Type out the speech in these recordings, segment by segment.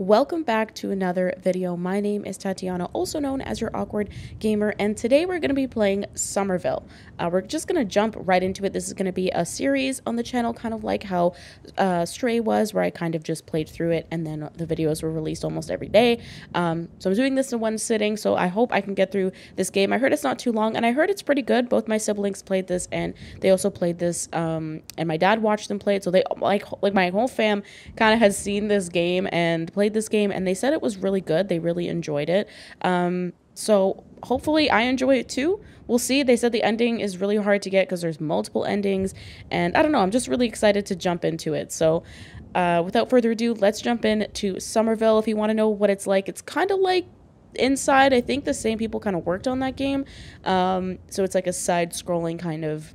Welcome back to another video. My name is Tatiana, also known as your awkward gamer, and today we're going to be playing Somerville. Uh, we're just going to jump right into it. This is going to be a series on the channel, kind of like how uh, Stray was, where I kind of just played through it, and then the videos were released almost every day. Um, so I'm doing this in one sitting, so I hope I can get through this game. I heard it's not too long, and I heard it's pretty good. Both my siblings played this, and they also played this, um, and my dad watched them play it, so they like like my whole fam kind of has seen this game and played this game, and they said it was really good. They really enjoyed it. Um, so hopefully I enjoy it too. We'll see. They said the ending is really hard to get because there's multiple endings, and I don't know. I'm just really excited to jump into it. So. Uh, without further ado, let's jump in to Somerville. If you want to know what it's like, it's kind of like Inside. I think the same people kind of worked on that game. Um, so it's like a side scrolling kind of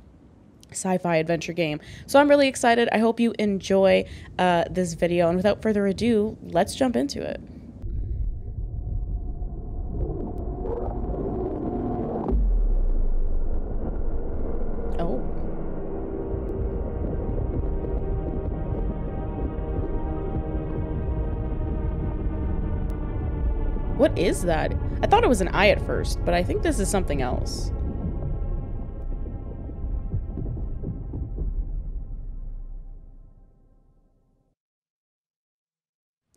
sci-fi adventure game. So I'm really excited. I hope you enjoy uh, this video. And without further ado, let's jump into it. Oh. What is that? I thought it was an eye at first, but I think this is something else.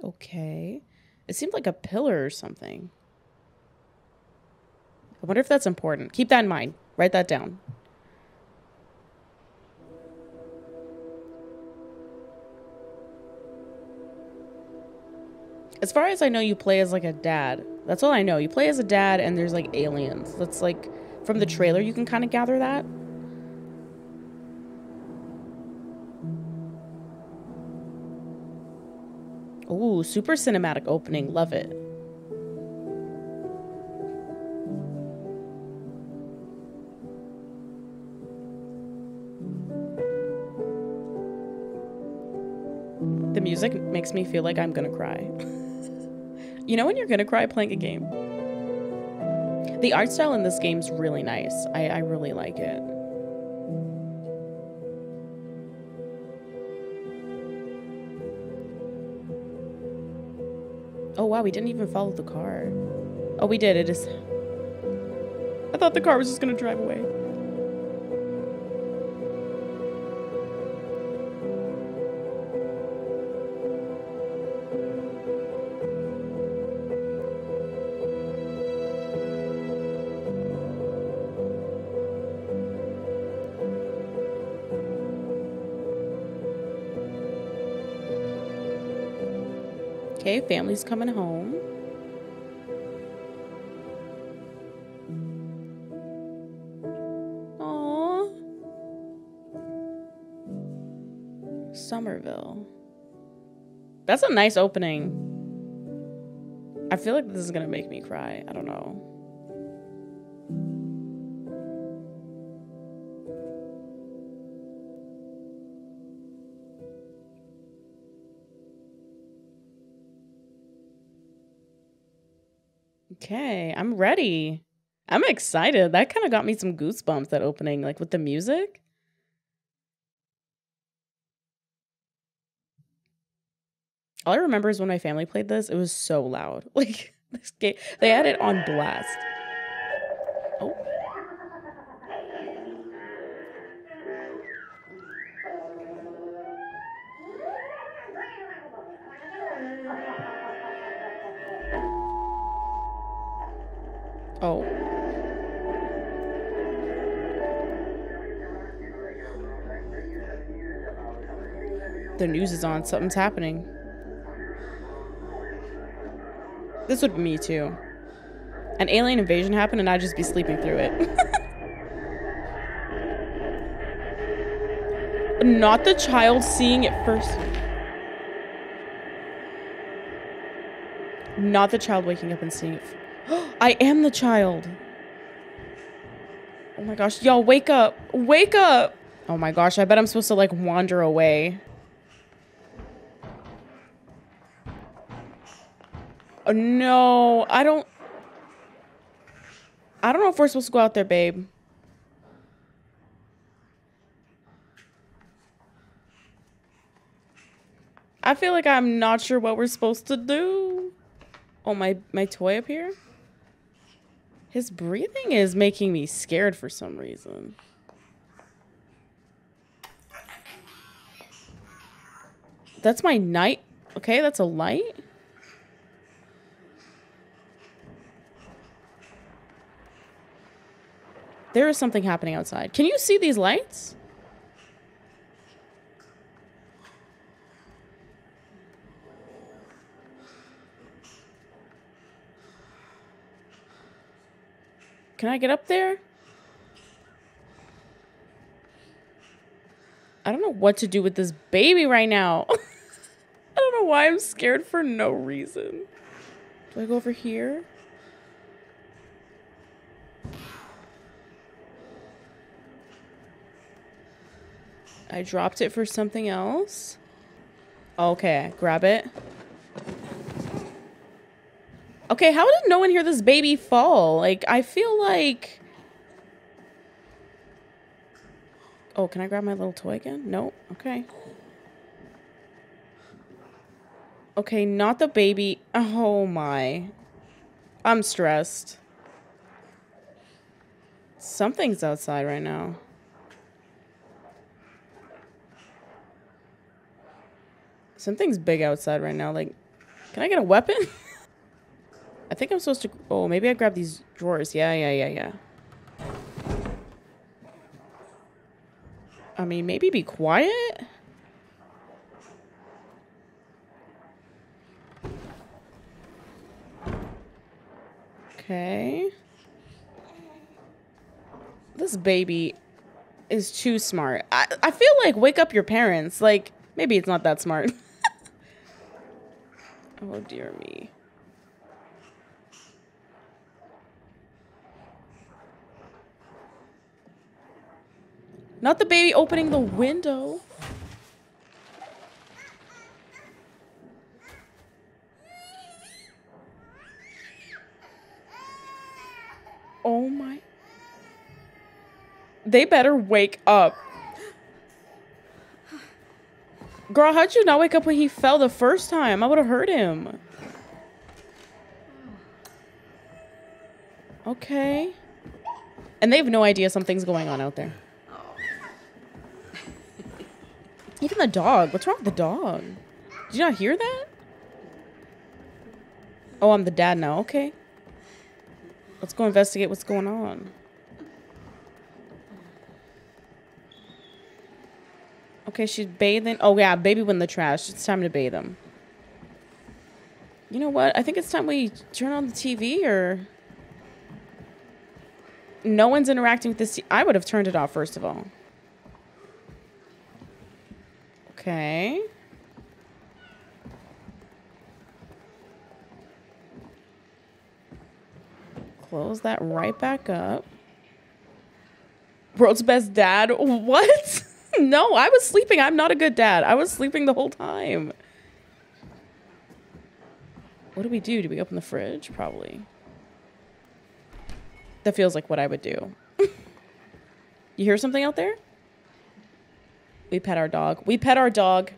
Okay. It seemed like a pillar or something. I wonder if that's important. Keep that in mind. Write that down. As far as I know, you play as like a dad. That's all I know. You play as a dad and there's like aliens. That's like from the trailer you can kind of gather that. Ooh, super cinematic opening. Love it. The music makes me feel like I'm gonna cry. you know when you're gonna cry playing a game? The art style in this game's really nice. I, I really like it. Oh wow, we didn't even follow the car. Oh, we did. It is. I thought the car was just gonna drive away. Family's coming home. Aww. Somerville. That's a nice opening. I feel like this is gonna make me cry. I don't know. Okay, I'm ready. I'm excited. That kind of got me some goosebumps that opening, like with the music. All I remember is when my family played this, it was so loud. Like this game, they had it on blast. The news is on. Something's happening. This would be me too. An alien invasion happened and I'd just be sleeping through it. Not the child seeing it first. Not the child waking up and seeing it. I am the child. Oh my gosh, y'all wake up. Wake up. Oh my gosh, I bet I'm supposed to like wander away. Oh, no, I don't. I don't know if we're supposed to go out there, babe. I feel like I'm not sure what we're supposed to do. Oh, my, my toy up here? His breathing is making me scared for some reason. That's my night. Okay, that's a light. There is something happening outside. Can you see these lights? Can I get up there? I don't know what to do with this baby right now. I don't know why I'm scared for no reason. Do I go over here? I dropped it for something else. Okay, grab it. Okay, how did no one hear this baby fall? Like, I feel like... Oh, can I grab my little toy again? No? Okay. Okay, not the baby. Oh my. I'm stressed. Something's outside right now. Something's big outside right now. Like, can I get a weapon? I think I'm supposed to... Oh, maybe I grab these drawers. Yeah, yeah, yeah, yeah. I mean, maybe be quiet? Okay. This baby is too smart. I, I feel like wake up your parents. Like, maybe it's not that smart. oh, dear me. Not the baby opening the window. Oh my. They better wake up. Girl, how'd you not wake up when he fell the first time? I would have heard him. Okay. And they have no idea something's going on out there. Even the dog. What's wrong with the dog? Did you not hear that? Oh, I'm the dad now. Okay. Let's go investigate what's going on. Okay, she's bathing. Oh, yeah, baby went in the trash. It's time to bathe him. You know what? I think it's time we turn on the TV or... No one's interacting with this. I would have turned it off, first of all. Okay. Close that right back up. World's best dad? What? no, I was sleeping. I'm not a good dad. I was sleeping the whole time. What do we do? Do we open the fridge? Probably. That feels like what I would do. you hear something out there? We pet our dog. We pet our dog.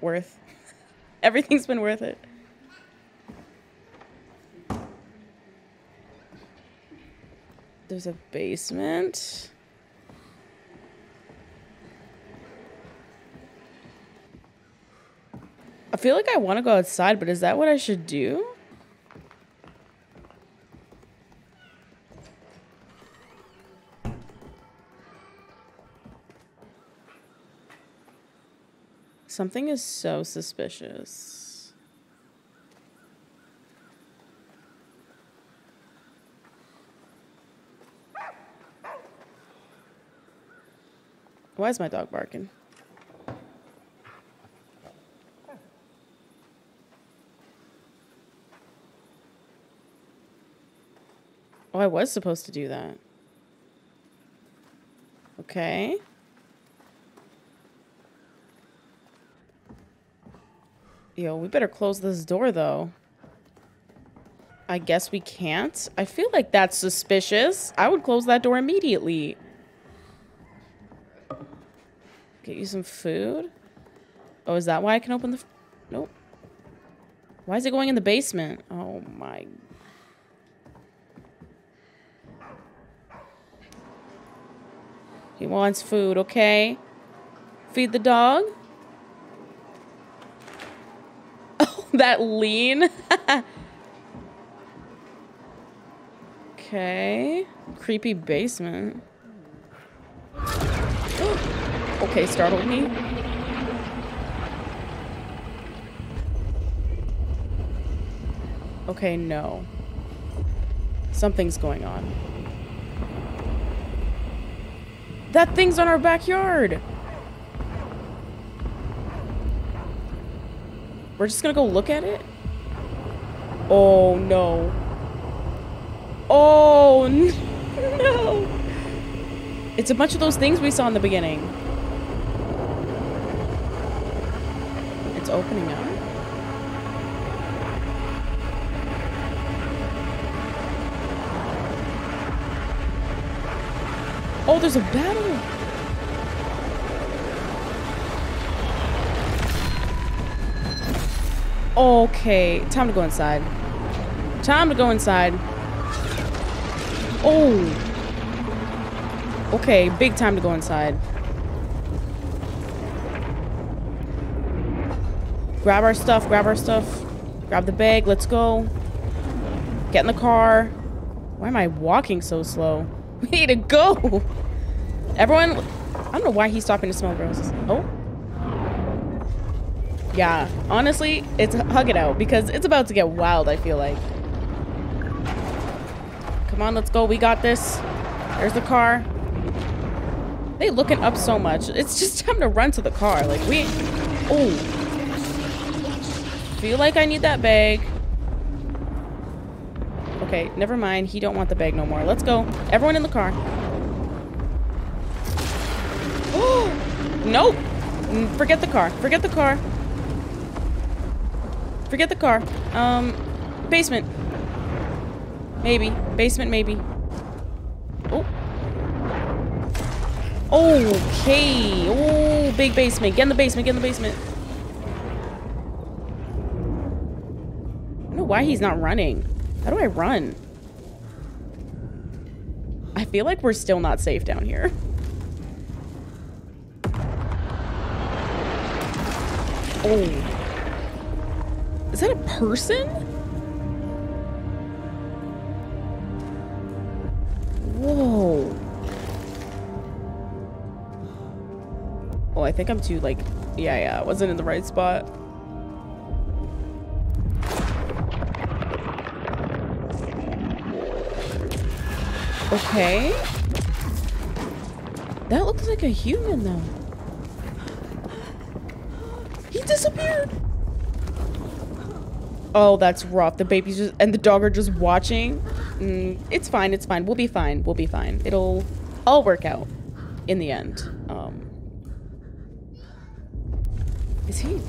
Worth. Everything's been worth it. There's a basement. I feel like I want to go outside, but is that what I should do? Something is so suspicious. Why is my dog barking? Oh, I was supposed to do that. Okay. Yo, we better close this door, though. I guess we can't. I feel like that's suspicious. I would close that door immediately. Get you some food. Oh, is that why I can open the... Nope. Why is it going in the basement? Oh my... He wants food, okay? Feed the dog. Oh, that lean. okay. Creepy basement. okay, startled me. Okay, no. Something's going on. That thing's on our backyard! We're just gonna go look at it? Oh, no. Oh, no! It's a bunch of those things we saw in the beginning. It's opening up. Oh, there's a battle. Okay, time to go inside. Time to go inside. Oh. Okay, big time to go inside. Grab our stuff, grab our stuff. Grab the bag, let's go. Get in the car. Why am I walking so slow? Need to go. Everyone, I don't know why he's stopping to smell roses. Oh. Yeah, honestly, it's hug it out because it's about to get wild, I feel like. Come on, let's go. We got this. There's the car. They looking up so much. It's just time to run to the car. Like, we... Oh. Feel like I need that bag. Okay, never mind. He don't want the bag no more. Let's go. Everyone in the car. Nope. Mm, forget the car. Forget the car. Forget the car. Um, basement. Maybe. Basement, maybe. Oh. Okay. Oh, big basement. Get in the basement. Get in the basement. I don't know why he's not running. How do I run? I feel like we're still not safe down here. Oh. Is that a person? Whoa. Oh, I think I'm too, like, yeah, yeah, I wasn't in the right spot. Okay. That looks like a human, though. He disappeared. Oh, that's rough. The baby's just and the dog are just watching. Mm, it's fine. It's fine. We'll be fine. We'll be fine. It'll all work out in the end. Um, is he?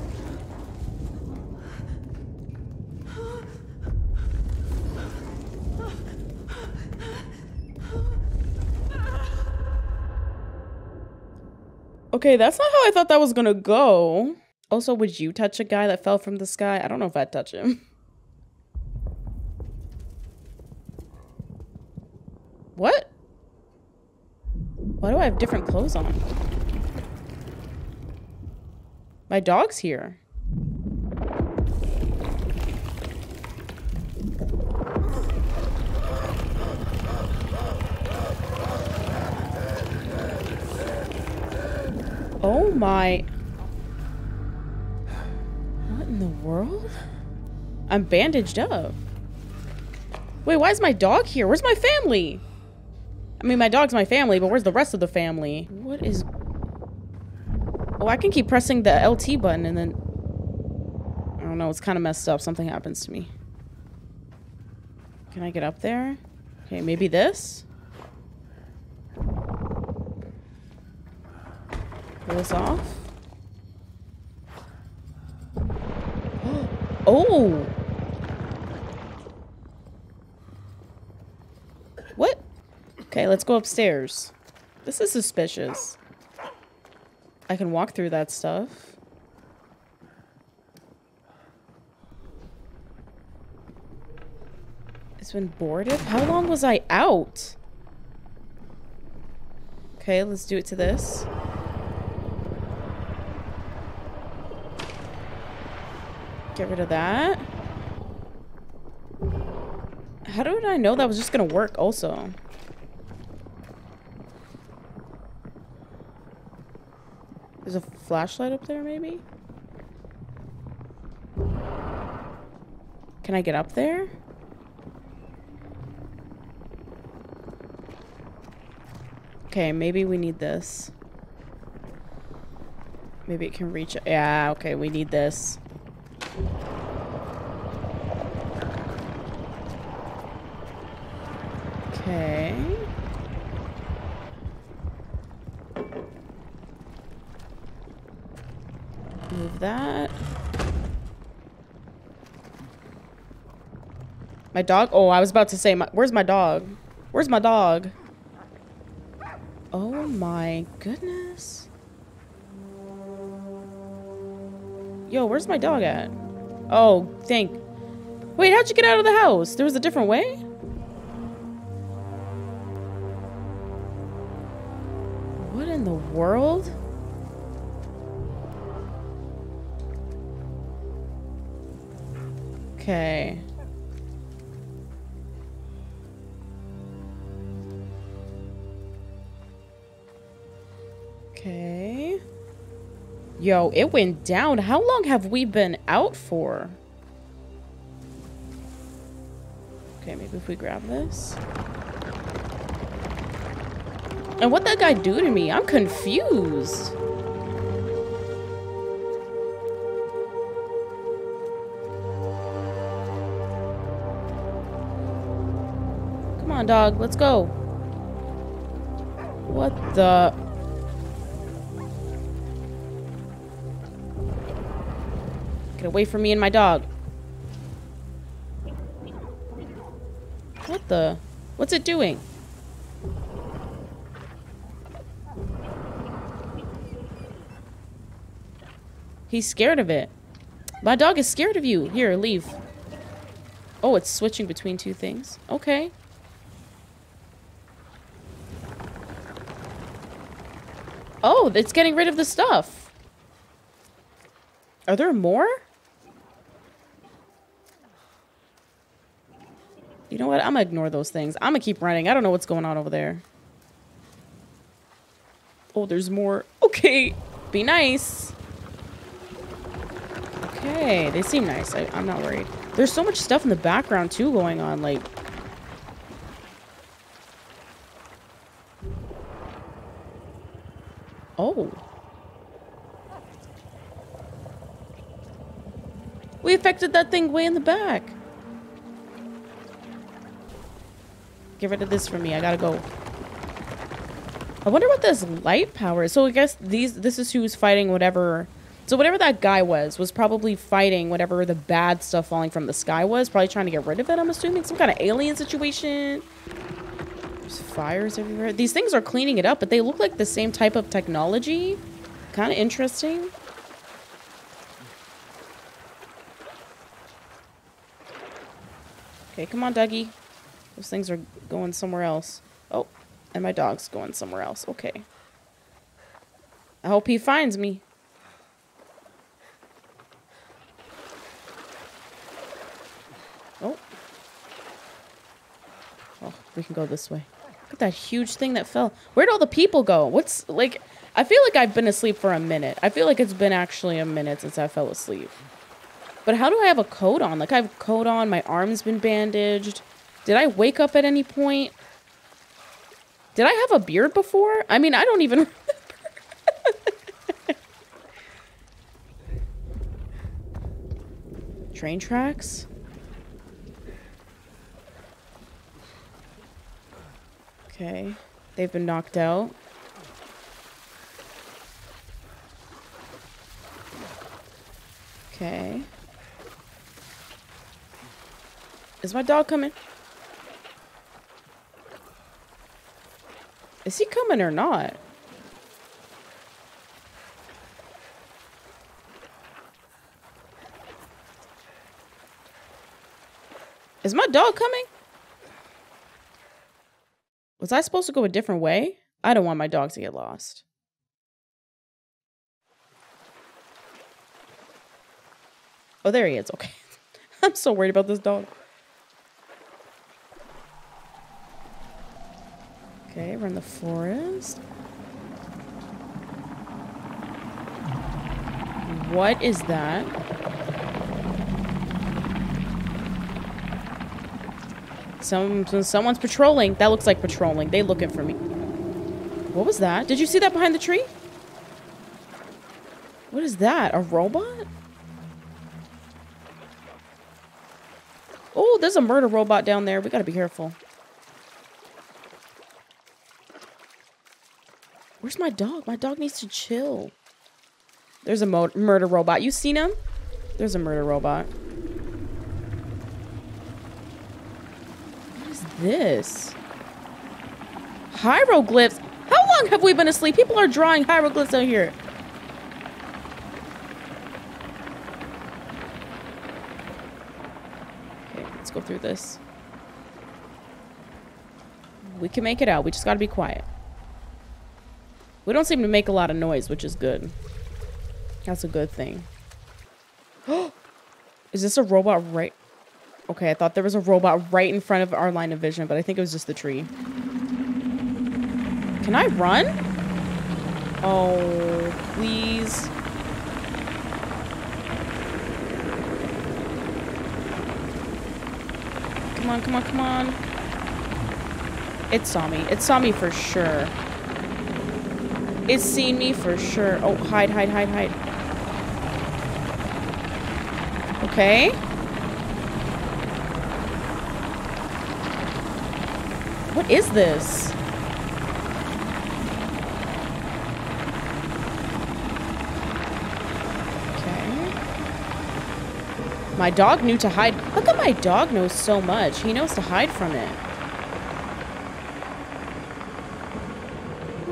Okay, that's not how I thought that was gonna go. Also, would you touch a guy that fell from the sky? I don't know if I'd touch him. What? Why do I have different clothes on? My dog's here. Oh my... What in the world? I'm bandaged up. Wait, why is my dog here? Where's my family? I mean, my dog's my family, but where's the rest of the family? What is... Oh, I can keep pressing the LT button and then... I don't know, it's kind of messed up. Something happens to me. Can I get up there? Okay, maybe this? this off. oh! What? Okay, let's go upstairs. This is suspicious. I can walk through that stuff. It's been boarded? How long was I out? Okay, let's do it to this. Get rid of that. How did I know that was just gonna work also? There's a flashlight up there, maybe? Can I get up there? Okay, maybe we need this. Maybe it can reach... Yeah, okay, we need this. Okay. Move that. My dog? Oh, I was about to say, my, where's my dog? Where's my dog? Oh my goodness. Yo, where's my dog at? Oh, thank... Wait, how'd you get out of the house? There was a different way? What in the world? Okay. Okay. Yo, it went down. How long have we been out for? Okay, maybe if we grab this. And what that guy do to me? I'm confused. Come on, dog. Let's go. What the... Get away from me and my dog. What the? What's it doing? He's scared of it. My dog is scared of you. Here, leave. Oh, it's switching between two things. Okay. Oh, it's getting rid of the stuff. Are there more? You know what? I'm gonna ignore those things. I'm gonna keep running. I don't know what's going on over there. Oh, there's more. Okay. Be nice. Okay. They seem nice. I, I'm not worried. There's so much stuff in the background, too, going on. Like... Oh. We affected that thing way in the back. Get rid of this for me. I gotta go. I wonder what this light power is. So I guess these this is who's fighting whatever. So whatever that guy was, was probably fighting whatever the bad stuff falling from the sky was. Probably trying to get rid of it, I'm assuming. Some kind of alien situation. There's fires everywhere. These things are cleaning it up, but they look like the same type of technology. Kind of interesting. Okay, come on, Dougie. Those things are going somewhere else. Oh, and my dog's going somewhere else. Okay. I hope he finds me. Oh. Oh, we can go this way. Look at that huge thing that fell. Where'd all the people go? What's, like, I feel like I've been asleep for a minute. I feel like it's been actually a minute since I fell asleep. But how do I have a coat on? Like, I have a coat on. My arm's been bandaged. Did I wake up at any point? Did I have a beard before? I mean, I don't even Train tracks? Okay. They've been knocked out. Okay. Is my dog coming? Is he coming or not? Is my dog coming? Was I supposed to go a different way? I don't want my dog to get lost. Oh, there he is. Okay. I'm so worried about this dog. Okay, we're in the forest. What is that? Some someone's patrolling. That looks like patrolling. They looking for me. What was that? Did you see that behind the tree? What is that? A robot? Oh, there's a murder robot down there. We gotta be careful. Where's my dog? My dog needs to chill. There's a murder robot. You seen him? There's a murder robot. What is this? Hieroglyphs? How long have we been asleep? People are drawing hieroglyphs out here. Okay, let's go through this. We can make it out. We just gotta be quiet. We don't seem to make a lot of noise, which is good. That's a good thing. is this a robot right? Okay, I thought there was a robot right in front of our line of vision, but I think it was just the tree. Can I run? Oh, please. Come on, come on, come on. It saw me. It saw me for sure. It's seen me for sure. Oh, hide, hide, hide, hide. Okay. What is this? Okay. My dog knew to hide. Look at my dog knows so much. He knows to hide from it.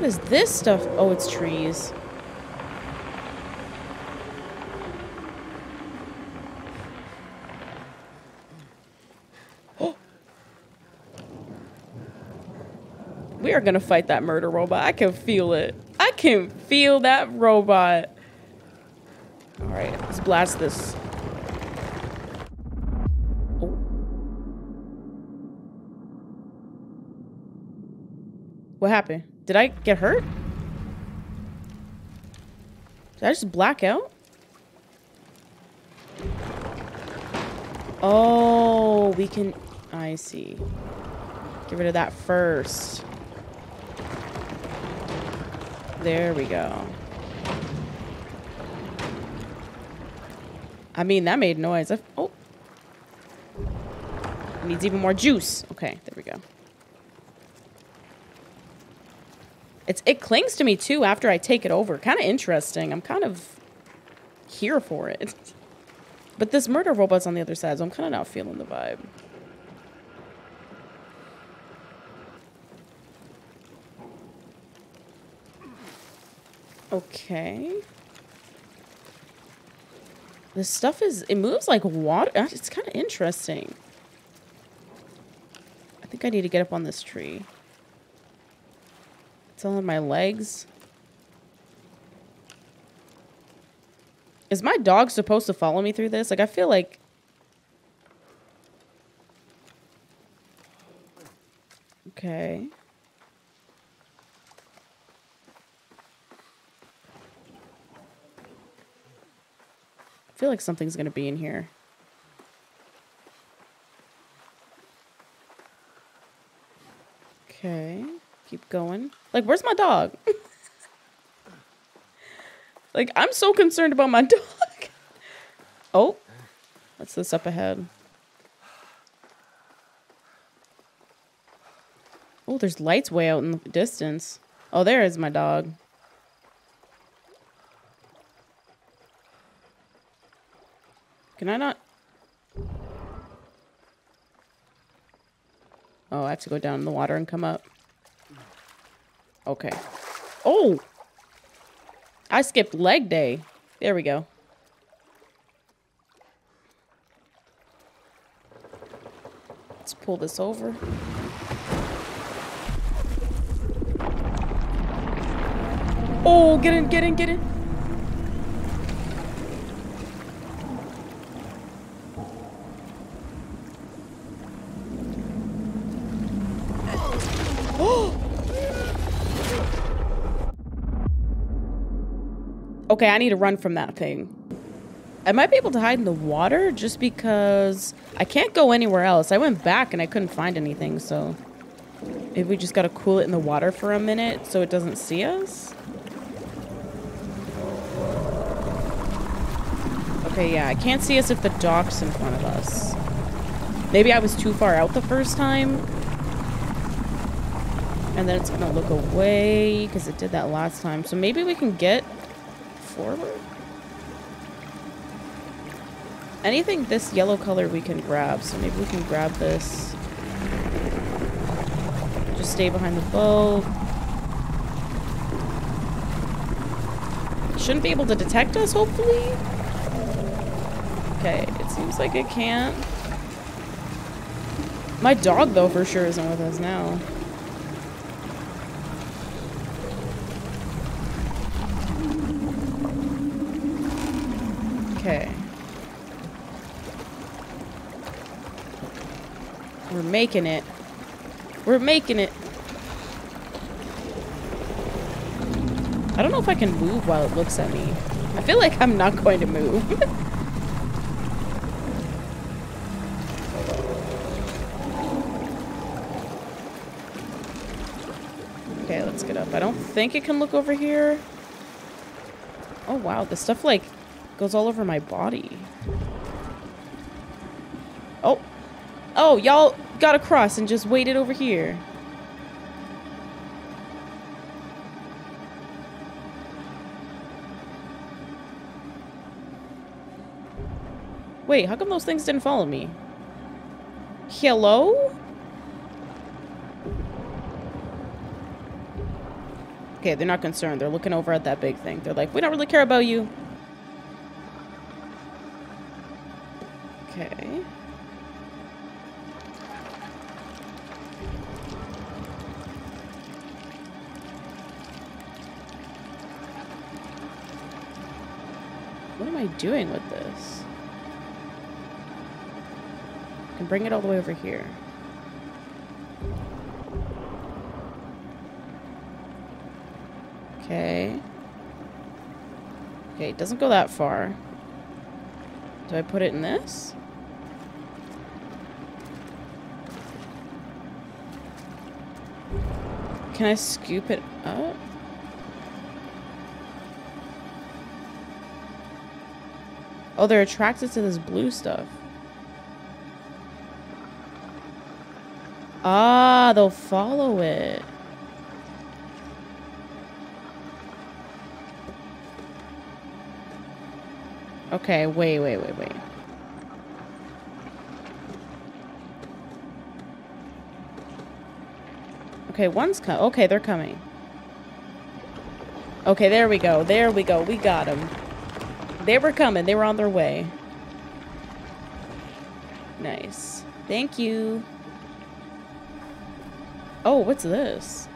What is this stuff? Oh, it's trees. we are gonna fight that murder robot. I can feel it. I can feel that robot. All right, let's blast this. What happened? Did I get hurt? Did I just black out? Oh, we can... I see. Get rid of that first. There we go. I mean, that made noise. oh. Needs even more juice. Okay, there we go. It's it clings to me too after I take it over. Kind of interesting. I'm kind of here for it. But this murder robot's on the other side, so I'm kind of not feeling the vibe. Okay. This stuff is, it moves like water. It's kind of interesting. I think I need to get up on this tree. It's all in my legs. Is my dog supposed to follow me through this? Like, I feel like... Okay. I feel like something's going to be in here. Okay. Keep going. Like, where's my dog? like, I'm so concerned about my dog. oh, what's this up ahead? Oh, there's lights way out in the distance. Oh, there is my dog. Can I not? Oh, I have to go down in the water and come up. Okay. Oh! I skipped leg day. There we go. Let's pull this over. Oh, get in, get in, get in. Okay, I need to run from that thing. I might be able to hide in the water just because I can't go anywhere else. I went back and I couldn't find anything, so maybe we just gotta cool it in the water for a minute so it doesn't see us. Okay, yeah, I can't see us if the dock's in front of us. Maybe I was too far out the first time. And then it's gonna look away because it did that last time. So maybe we can get forward? Anything this yellow color we can grab, so maybe we can grab this. Just stay behind the boat. Shouldn't be able to detect us, hopefully? Okay, it seems like it can't. My dog, though, for sure isn't with us now. Okay. We're making it. We're making it. I don't know if I can move while it looks at me. I feel like I'm not going to move. okay, let's get up. I don't think it can look over here. Oh, wow. This stuff, like, goes all over my body. Oh, Oh, y'all got across and just waited over here. Wait, how come those things didn't follow me? Hello? Okay, they're not concerned. They're looking over at that big thing. They're like, we don't really care about you. Okay. I doing with this? I can bring it all the way over here. Okay. Okay, it doesn't go that far. Do I put it in this? Can I scoop it up? Oh, they're attracted to this blue stuff. Ah, they'll follow it. Okay, wait, wait, wait, wait. Okay, one's coming. Okay, they're coming. Okay, there we go. There we go. We got them. They were coming. They were on their way. Nice. Thank you. Oh, what's this?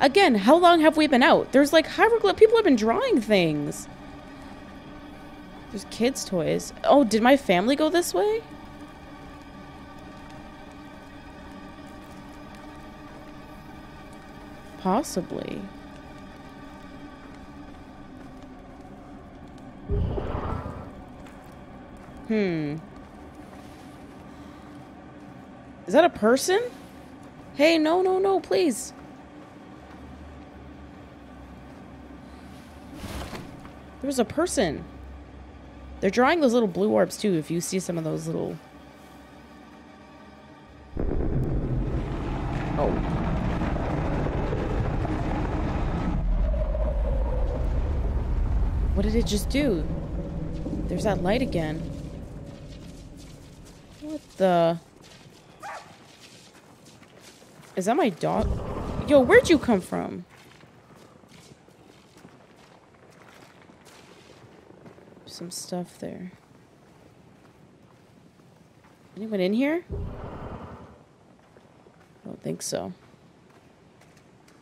Again, how long have we been out? There's like hieroglyph. People have been drawing things. There's kids' toys. Oh, did my family go this way? Possibly. Hmm. Is that a person? Hey, no, no, no, please. There's a person. They're drawing those little blue orbs too, if you see some of those little... Oh. What did it just do? There's that light again. The? Is that my dog? Yo, where'd you come from? Some stuff there. Anyone in here? I don't think so.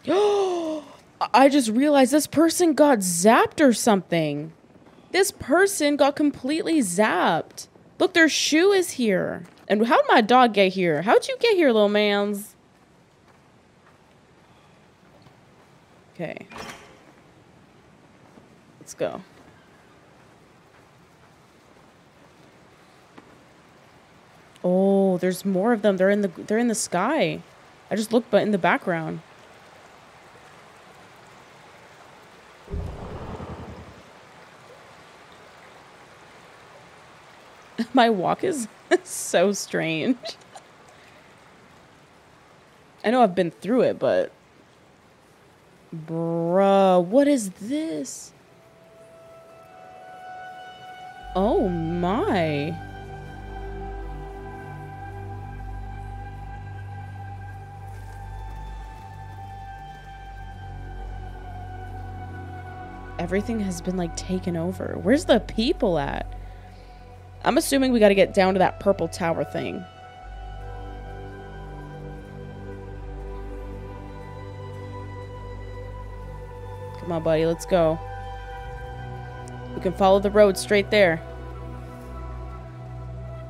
I just realized this person got zapped or something. This person got completely zapped. Look, their shoe is here. And how'd my dog get here? How'd you get here, little mans? Okay. Let's go. Oh, there's more of them. They're in the they're in the sky. I just looked but in the background. My walk is so strange. I know I've been through it, but bruh, what is this? Oh my. Everything has been like taken over. Where's the people at? I'm assuming we got to get down to that purple tower thing. Come on, buddy. Let's go. We can follow the road straight there.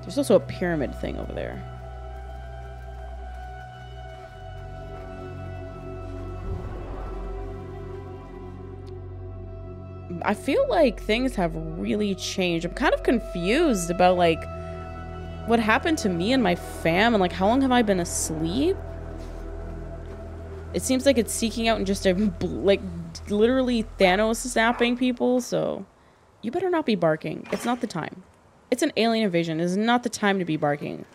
There's also a pyramid thing over there. I feel like things have really changed. I'm kind of confused about like what happened to me and my fam and like how long have I been asleep? It seems like it's seeking out and just um, a like literally Thanos snapping people, so you better not be barking. It's not the time. It's an alien invasion. It's not the time to be barking.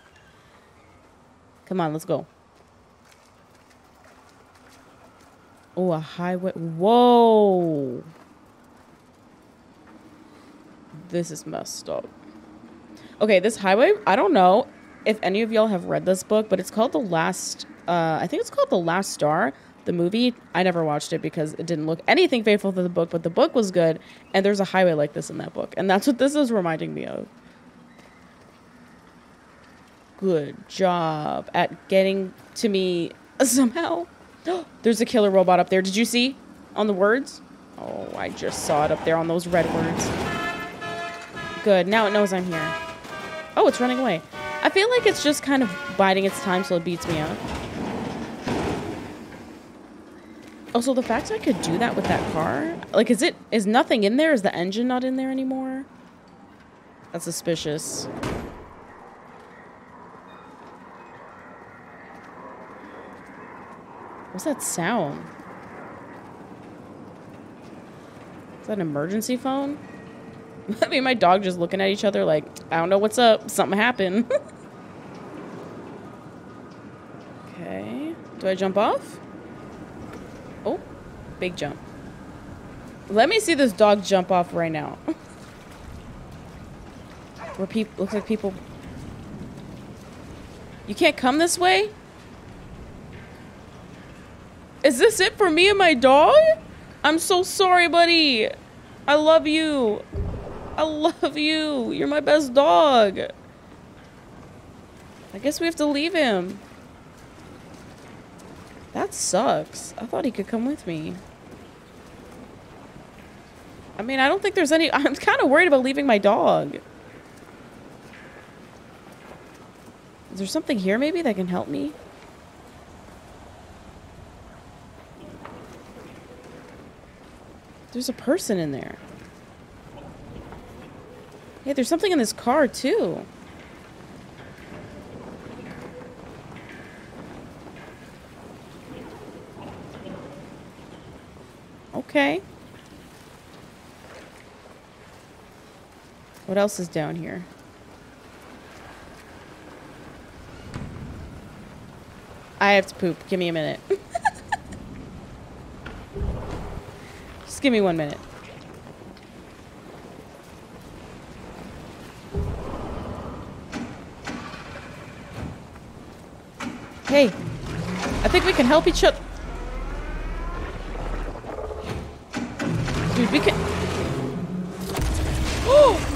Come on, let's go. Oh, a highway. Whoa. This is messed up. Okay, this highway, I don't know if any of y'all have read this book, but it's called The Last, uh, I think it's called The Last Star. The movie, I never watched it because it didn't look anything faithful to the book, but the book was good, and there's a highway like this in that book. And that's what this is reminding me of. Good job at getting to me somehow. there's a killer robot up there. Did you see on the words? Oh, I just saw it up there on those red words. Good. Now it knows I'm here. Oh, it's running away. I feel like it's just kind of biding its time so it beats me up. Also, the fact I could do that with that car, like, is it, is nothing in there? Is the engine not in there anymore? That's suspicious. What's that sound? Is that an emergency phone? I mean, my dog just looking at each other like, I don't know what's up. Something happened. okay. Do I jump off? Oh, big jump. Let me see this dog jump off right now. Where people looks like people. You can't come this way? Is this it for me and my dog? I'm so sorry, buddy. I love you. I love you. You're my best dog. I guess we have to leave him. That sucks. I thought he could come with me. I mean, I don't think there's any... I'm kind of worried about leaving my dog. Is there something here maybe that can help me? There's a person in there. Yeah, there's something in this car, too. Okay. What else is down here? I have to poop. Give me a minute. Just give me one minute. Hey, I think we can help each other. Dude, we can... Oh!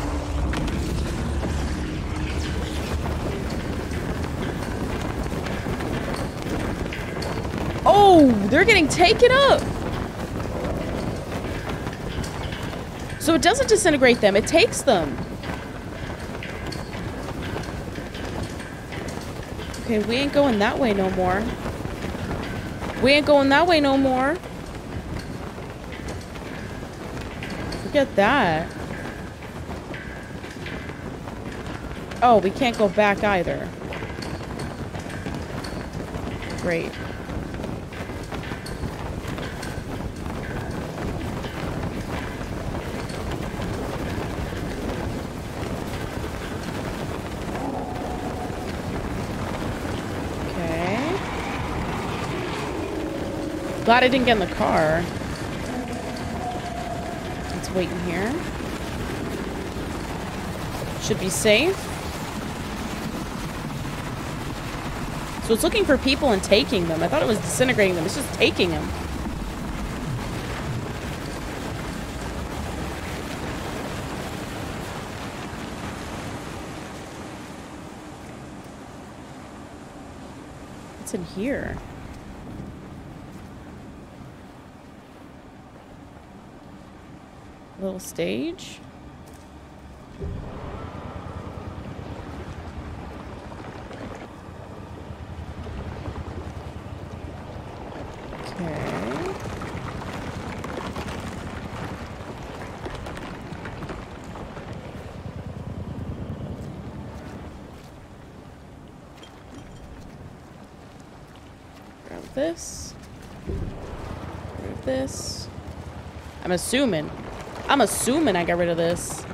Oh, they're getting taken up! So it doesn't disintegrate them, it takes them. Okay, we ain't going that way no more. We ain't going that way no more. Forget that. Oh, we can't go back either. Great. Okay. Glad I didn't get in the car. Let's wait in here. Should be safe. So it's looking for people and taking them. I thought it was disintegrating them. It's just taking them. What's in here? Little stage? Okay. Grab this. Grab this. I'm assuming. I'm assuming I got rid of this.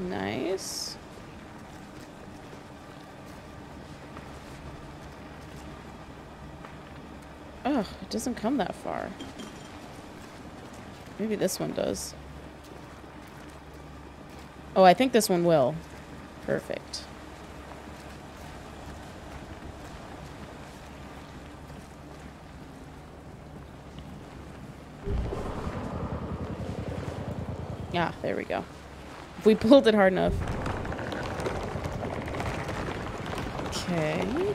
Nice. Oh, it doesn't come that far. Maybe this one does. Oh, I think this one will. Perfect. Yeah, there we go. If we pulled it hard enough. Okay.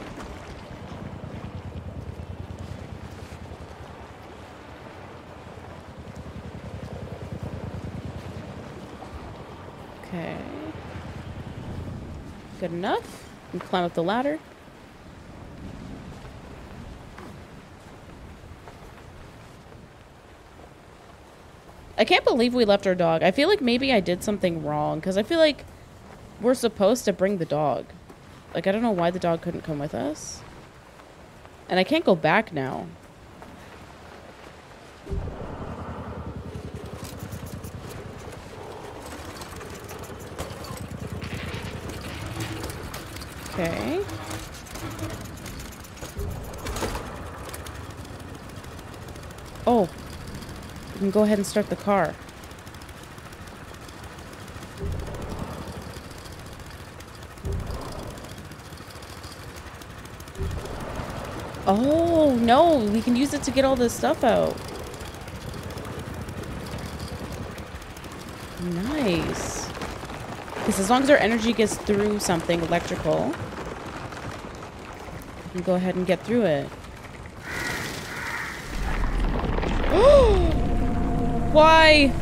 Okay. Good enough. And climb up the ladder. Can't believe we left our dog. I feel like maybe I did something wrong because I feel like we're supposed to bring the dog. Like, I don't know why the dog couldn't come with us. And I can't go back now. Okay. Can go ahead and start the car. Oh, no. We can use it to get all this stuff out. Nice. Because as long as our energy gets through something electrical, we can go ahead and get through it. Why?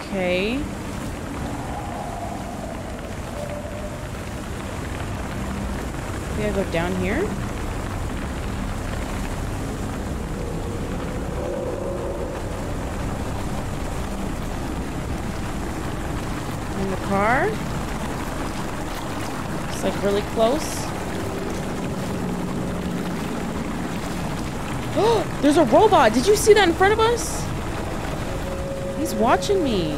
Okay. We gotta go down here? In the car? It's like really close. Oh, there's a robot. Did you see that in front of us? He's watching me.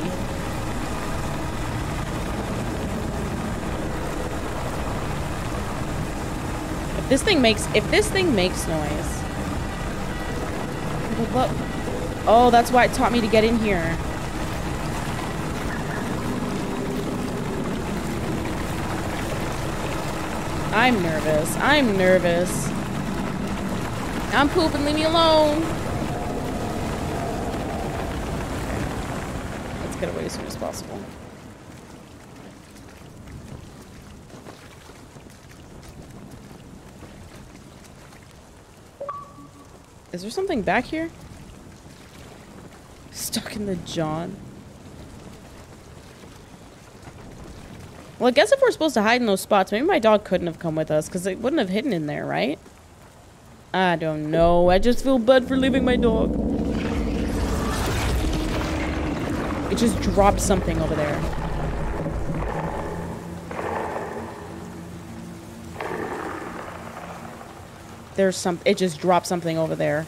If this thing makes if this thing makes noise. Oh, that's why it taught me to get in here. I'm nervous. I'm nervous. I'm pooping. Leave me alone. Let's get away as soon as possible. Is there something back here? Stuck in the John. Well, I guess if we're supposed to hide in those spots, maybe my dog couldn't have come with us because it wouldn't have hidden in there, right? I don't know. I just feel bad for leaving my dog. It just dropped something over there. There's some, it just dropped something over there.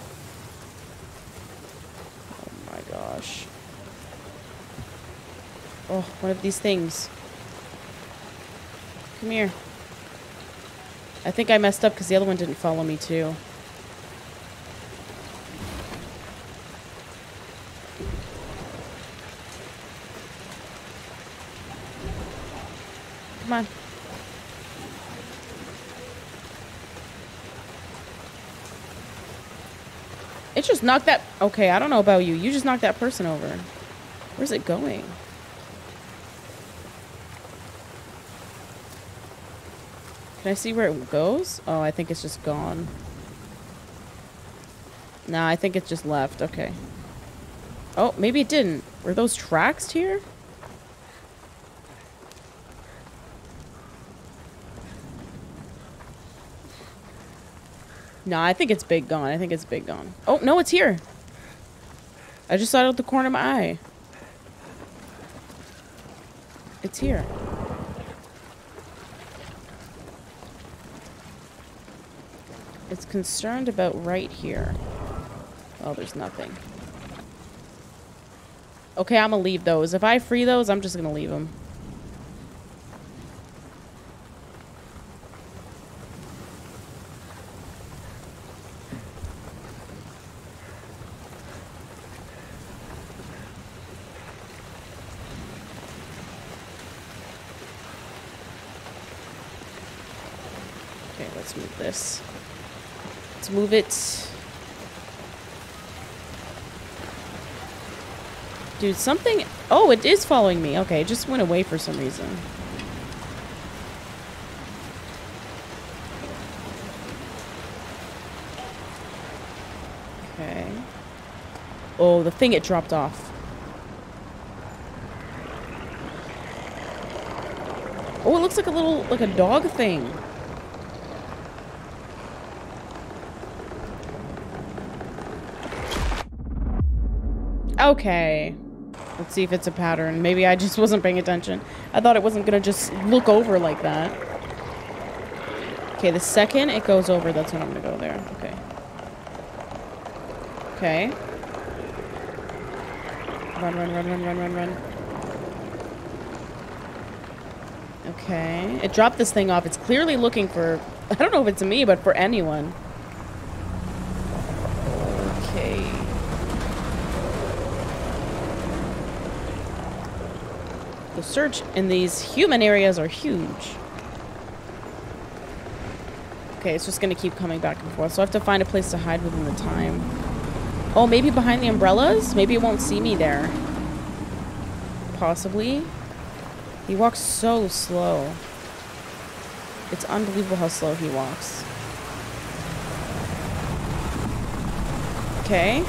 Oh my gosh. Oh, one of these things. Come here. I think I messed up because the other one didn't follow me too. Knocked that... Okay, I don't know about you. You just knocked that person over. Where's it going? Can I see where it goes? Oh, I think it's just gone. Nah, I think it just left. Okay. Oh, maybe it didn't. Were those tracks here? No, I think it's big gone. I think it's big gone. Oh, no, it's here. I just saw it out the corner of my eye. It's here. It's concerned about right here. Oh, there's nothing. Okay, I'm gonna leave those. If I free those, I'm just gonna leave them. let's move this. Let's move it. Dude, something... Oh, it is following me. Okay, it just went away for some reason. Okay. Oh, the thing it dropped off. Oh, it looks like a little, like a dog thing. Okay. Let's see if it's a pattern. Maybe I just wasn't paying attention. I thought it wasn't going to just look over like that. Okay, the second it goes over, that's when I'm going to go there. Okay. Okay. Run, run, run, run, run, run, run. Okay. It dropped this thing off. It's clearly looking for... I don't know if it's me, but for anyone. Search in these human areas are huge. Okay, it's just gonna keep coming back and forth. So I have to find a place to hide within the time. Oh, maybe behind the umbrellas? Maybe it won't see me there. Possibly. He walks so slow. It's unbelievable how slow he walks. Okay.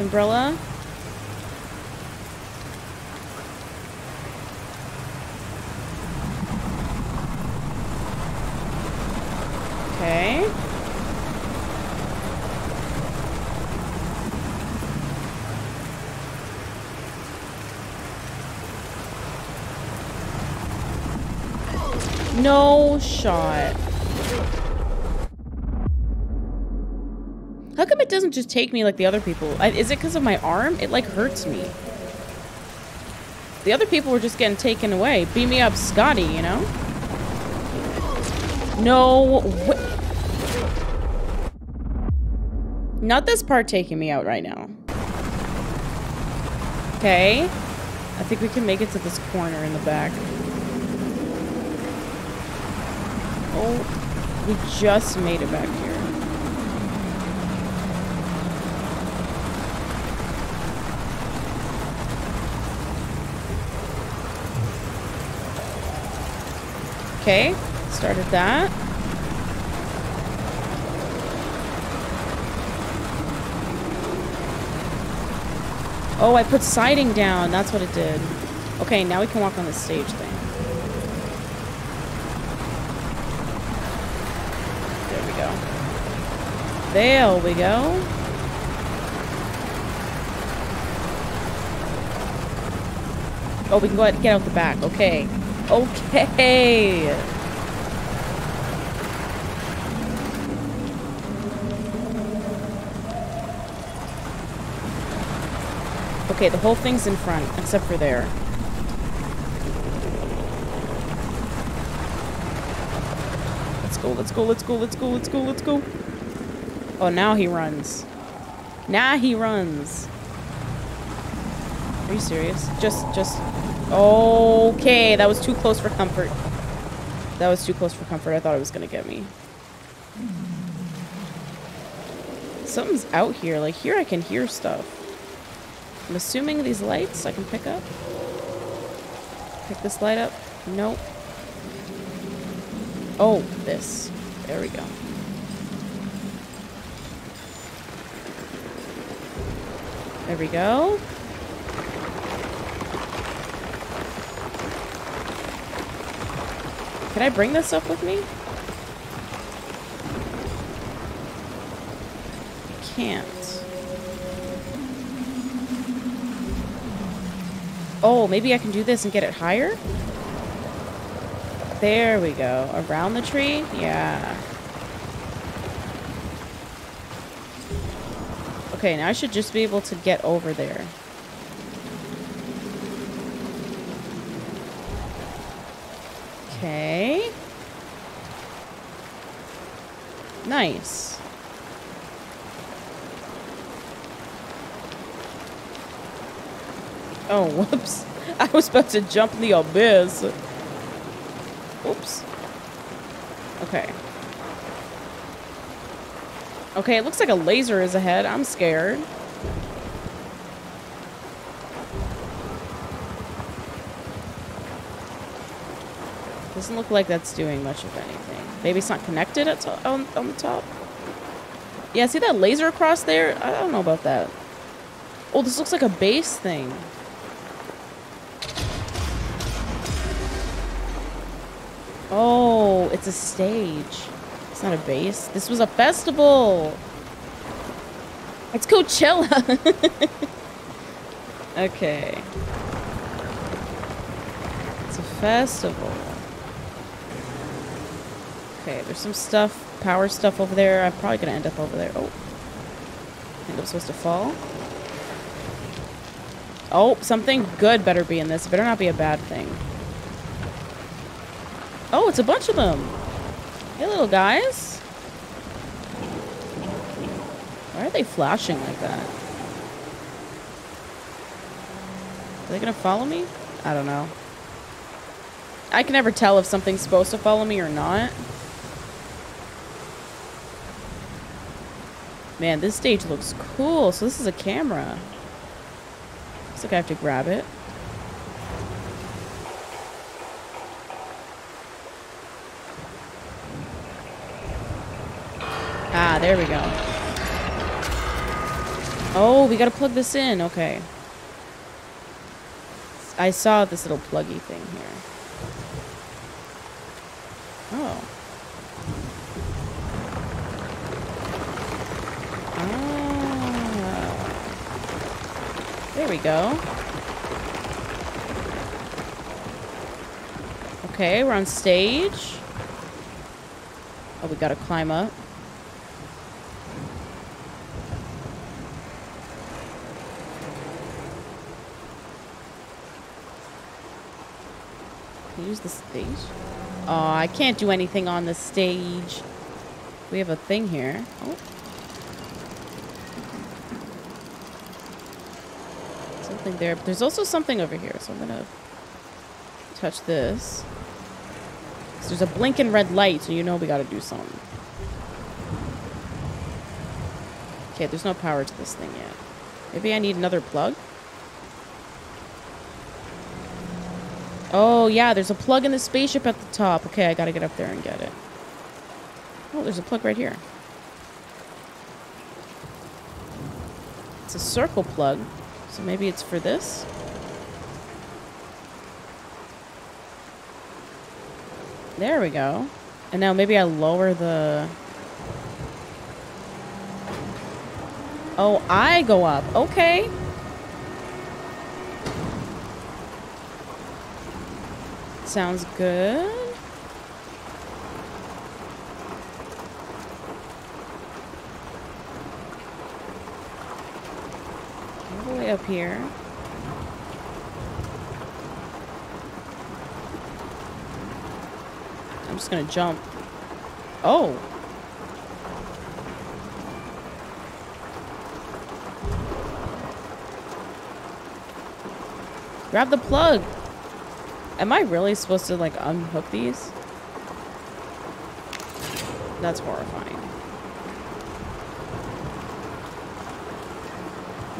Umbrella. Okay. No shot. Just take me like the other people? I, is it because of my arm? It like hurts me. The other people were just getting taken away. Beat me up, Scotty, you know? No. Not this part taking me out right now. Okay. I think we can make it to this corner in the back. Oh, we just made it back here. Okay, started that. Oh, I put siding down. That's what it did. Okay, now we can walk on the stage thing. There we go. There we go. Oh, we can go ahead and get out the back. Okay. Okay. Okay, the whole thing's in front, except for there. Let's go, let's go, let's go, let's go, let's go, let's go. Oh, now he runs. Now he runs. Are you serious? Just, just... Okay, that was too close for comfort. That was too close for comfort. I thought it was going to get me. Something's out here. Like, here I can hear stuff. I'm assuming these lights I can pick up. Pick this light up. Nope. Oh, this. There we go. There we go. Can I bring this up with me? I Can't. Oh, maybe I can do this and get it higher? There we go. Around the tree? Yeah. Okay, now I should just be able to get over there. Okay. Nice. Oh, whoops. I was about to jump in the abyss. Oops. Okay. Okay, it looks like a laser is ahead. I'm scared. Doesn't look like that's doing much of anything. Maybe it's not connected at on, on the top. Yeah, see that laser across there? I don't know about that. Oh, this looks like a base thing. Oh, it's a stage. It's not a base. This was a festival. It's Coachella. okay. It's a festival. Okay, there's some stuff, power stuff over there. I'm probably gonna end up over there. Oh. I think I'm supposed to fall. Oh, something good better be in this. It better not be a bad thing. Oh, it's a bunch of them. Hey, little guys. Why are they flashing like that? Are they gonna follow me? I don't know. I can never tell if something's supposed to follow me or not. Man, this stage looks cool. So this is a camera. Looks like I have to grab it. Ah, there we go. Oh, we gotta plug this in. Okay. I saw this little pluggy thing here. Oh. There we go. Okay, we're on stage. Oh, we gotta climb up. use the stage? Oh, I can't do anything on the stage. We have a thing here. Oh. Something there. But there's also something over here, so I'm to touch this. There's a blinking red light, so you know we got to do something. Okay, there's no power to this thing yet. Maybe I need another plug? Oh, yeah, there's a plug in the spaceship at the top. Okay, I gotta get up there and get it. Oh, there's a plug right here. It's a circle plug, so maybe it's for this? There we go. And now maybe I lower the... Oh, I go up. Okay. Sounds good. All the way up here. I'm just gonna jump. Oh. Grab the plug. Am I really supposed to like unhook these? That's horrifying.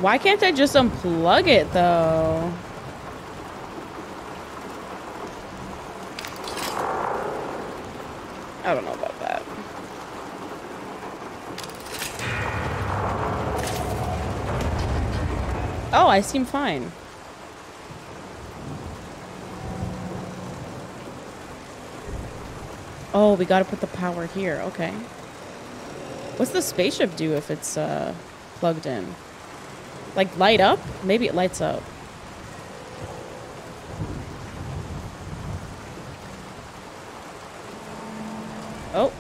Why can't I just unplug it though? I don't know about that. Oh, I seem fine. Oh, we gotta put the power here. Okay. What's the spaceship do if it's uh, plugged in? Like light up? Maybe it lights up. Oh.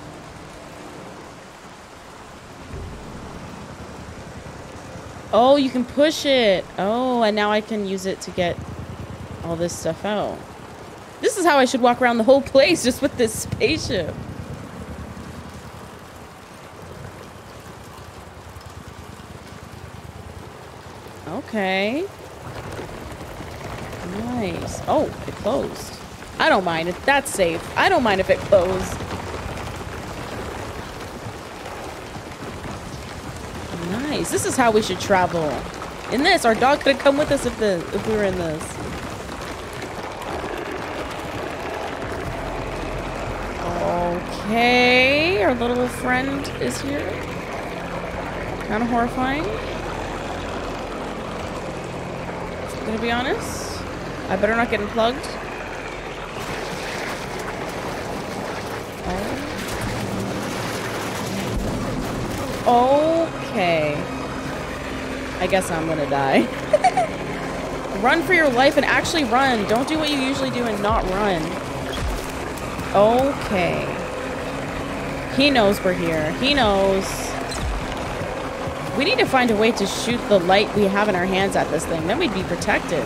Oh, you can push it. Oh, and now I can use it to get all this stuff out. This is how I should walk around the whole place, just with this spaceship. Okay. Nice. Oh, it closed. I don't mind if That's safe. I don't mind if it closed. Nice. This is how we should travel. In this, our dog could have come with us if the if we were in this. Okay, our little friend is here. Kind of horrifying. I'm gonna be honest. I better not get unplugged. Okay. I guess I'm gonna die. run for your life and actually run. Don't do what you usually do and not run. Okay. He knows we're here. He knows. We need to find a way to shoot the light we have in our hands at this thing. Then we'd be protected.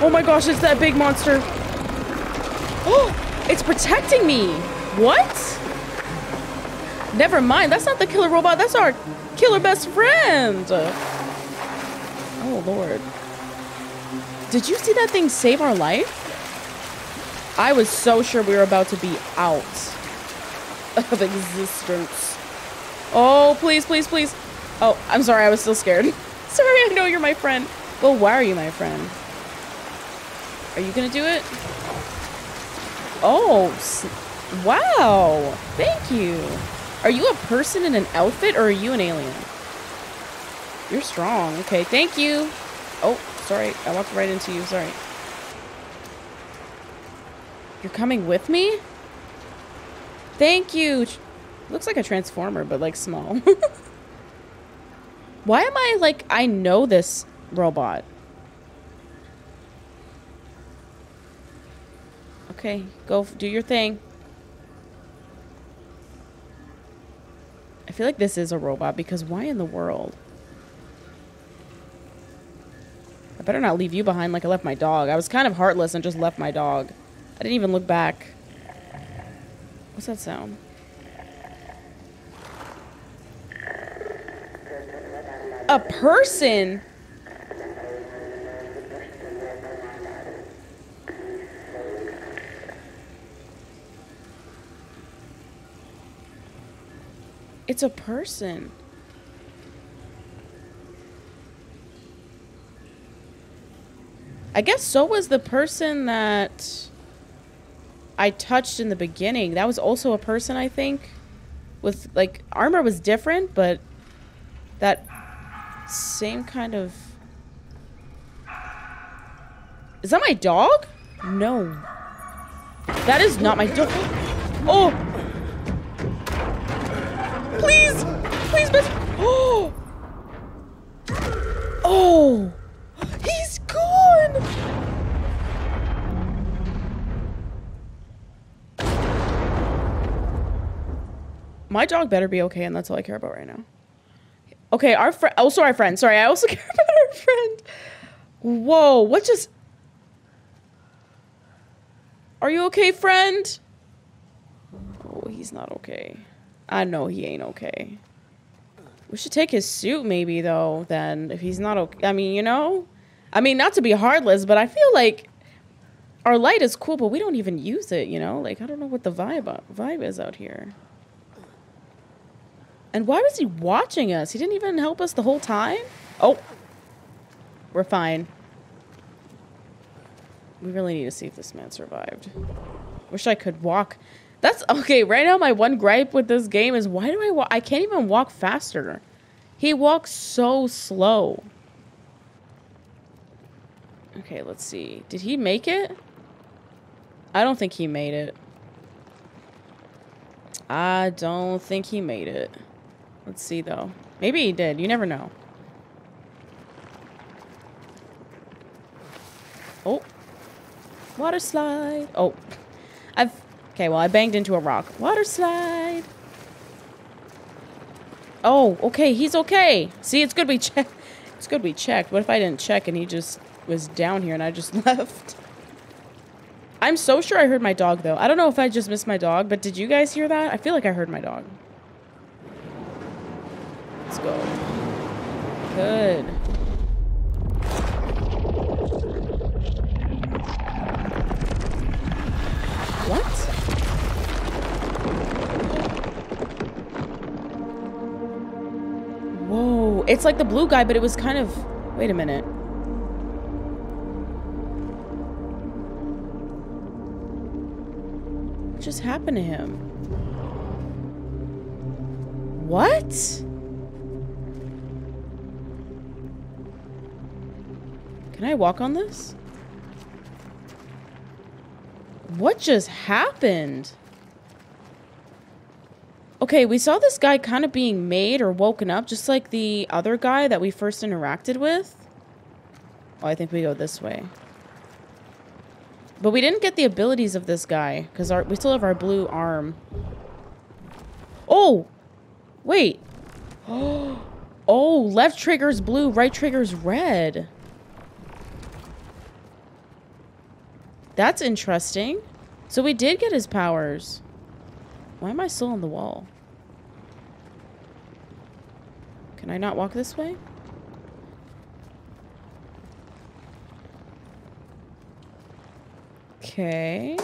Oh my gosh, it's that big monster. Oh, it's protecting me. What? Never mind. That's not the killer robot. That's our killer best friend. Oh, Lord. Did you see that thing save our life? I was so sure we were about to be out of existence. Oh, please, please, please. Oh, I'm sorry. I was still scared. sorry, I know you're my friend. Well, why are you my friend? Are you going to do it? Oh, wow. Thank you. Are you a person in an outfit or are you an alien? You're strong. Okay, thank you. Oh, sorry. I walked right into you. Sorry. You're coming with me? Thank you. Looks like a transformer, but like small. Why am I like, I know this robot. Okay, go do your thing. I feel like this is a robot because why in the world? I better not leave you behind like I left my dog. I was kind of heartless and just left my dog. I didn't even look back. What's that sound? A person? It's a person. I guess so was the person that I touched in the beginning. That was also a person, I think. With, like, armor was different, but that same kind of... Is that my dog? No. That is not my dog. Oh! Please! Please, miss! Oh! Oh! He's gone! My dog better be okay, and that's all I care about right now. Okay, our friend. Also, oh, our friend. Sorry, I also care about our friend. Whoa, what just. Are you okay, friend? Oh, he's not okay. I know he ain't okay. We should take his suit, maybe, though, then, if he's not okay. I mean, you know? I mean, not to be heartless, but I feel like our light is cool, but we don't even use it, you know? Like, I don't know what the vibe, vibe is out here. And why was he watching us? He didn't even help us the whole time? Oh. We're fine. We really need to see if this man survived. Wish I could walk. That's okay. Right now, my one gripe with this game is why do I walk? I can't even walk faster. He walks so slow. Okay, let's see. Did he make it? I don't think he made it. I don't think he made it. Let's see, though. Maybe he did. You never know. Oh. Water slide. Oh. I've... Okay, well, I banged into a rock. Water slide. Oh, okay. He's okay. See, it's good we checked. It's good we checked. What if I didn't check and he just was down here and I just left? I'm so sure I heard my dog, though. I don't know if I just missed my dog, but did you guys hear that? I feel like I heard my dog. Let's go. Good. What? Whoa. It's like the blue guy, but it was kind of... Wait a minute. What just happened to him? What? Can I walk on this? What just happened? Okay, we saw this guy kind of being made or woken up, just like the other guy that we first interacted with. Oh, I think we go this way. But we didn't get the abilities of this guy, because we still have our blue arm. Oh! Wait. Oh, left trigger's blue, right trigger's red. That's interesting. So we did get his powers. Why am I still on the wall? Can I not walk this way? Okay.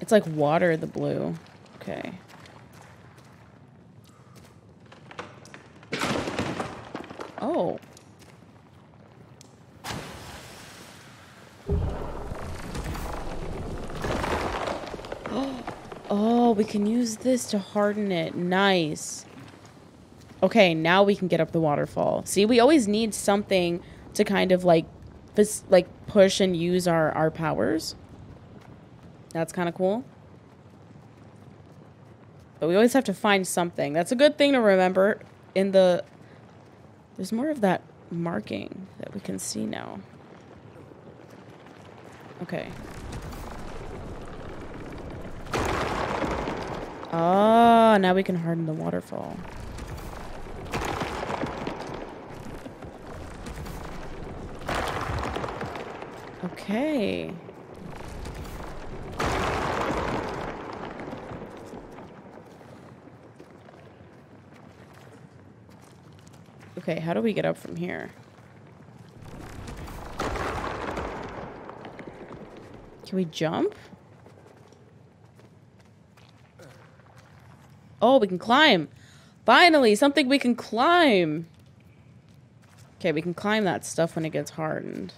It's like water, the blue. Okay. Oh. Oh, we can use this to harden it. Nice. Okay, now we can get up the waterfall. See, we always need something to kind of like like push and use our our powers. That's kind of cool. But we always have to find something. That's a good thing to remember in the There's more of that marking that we can see now. Okay. Oh, now we can harden the waterfall. Okay. Okay, how do we get up from here? Can we jump? Oh, we can climb. Finally, something we can climb. Okay, we can climb that stuff when it gets hardened.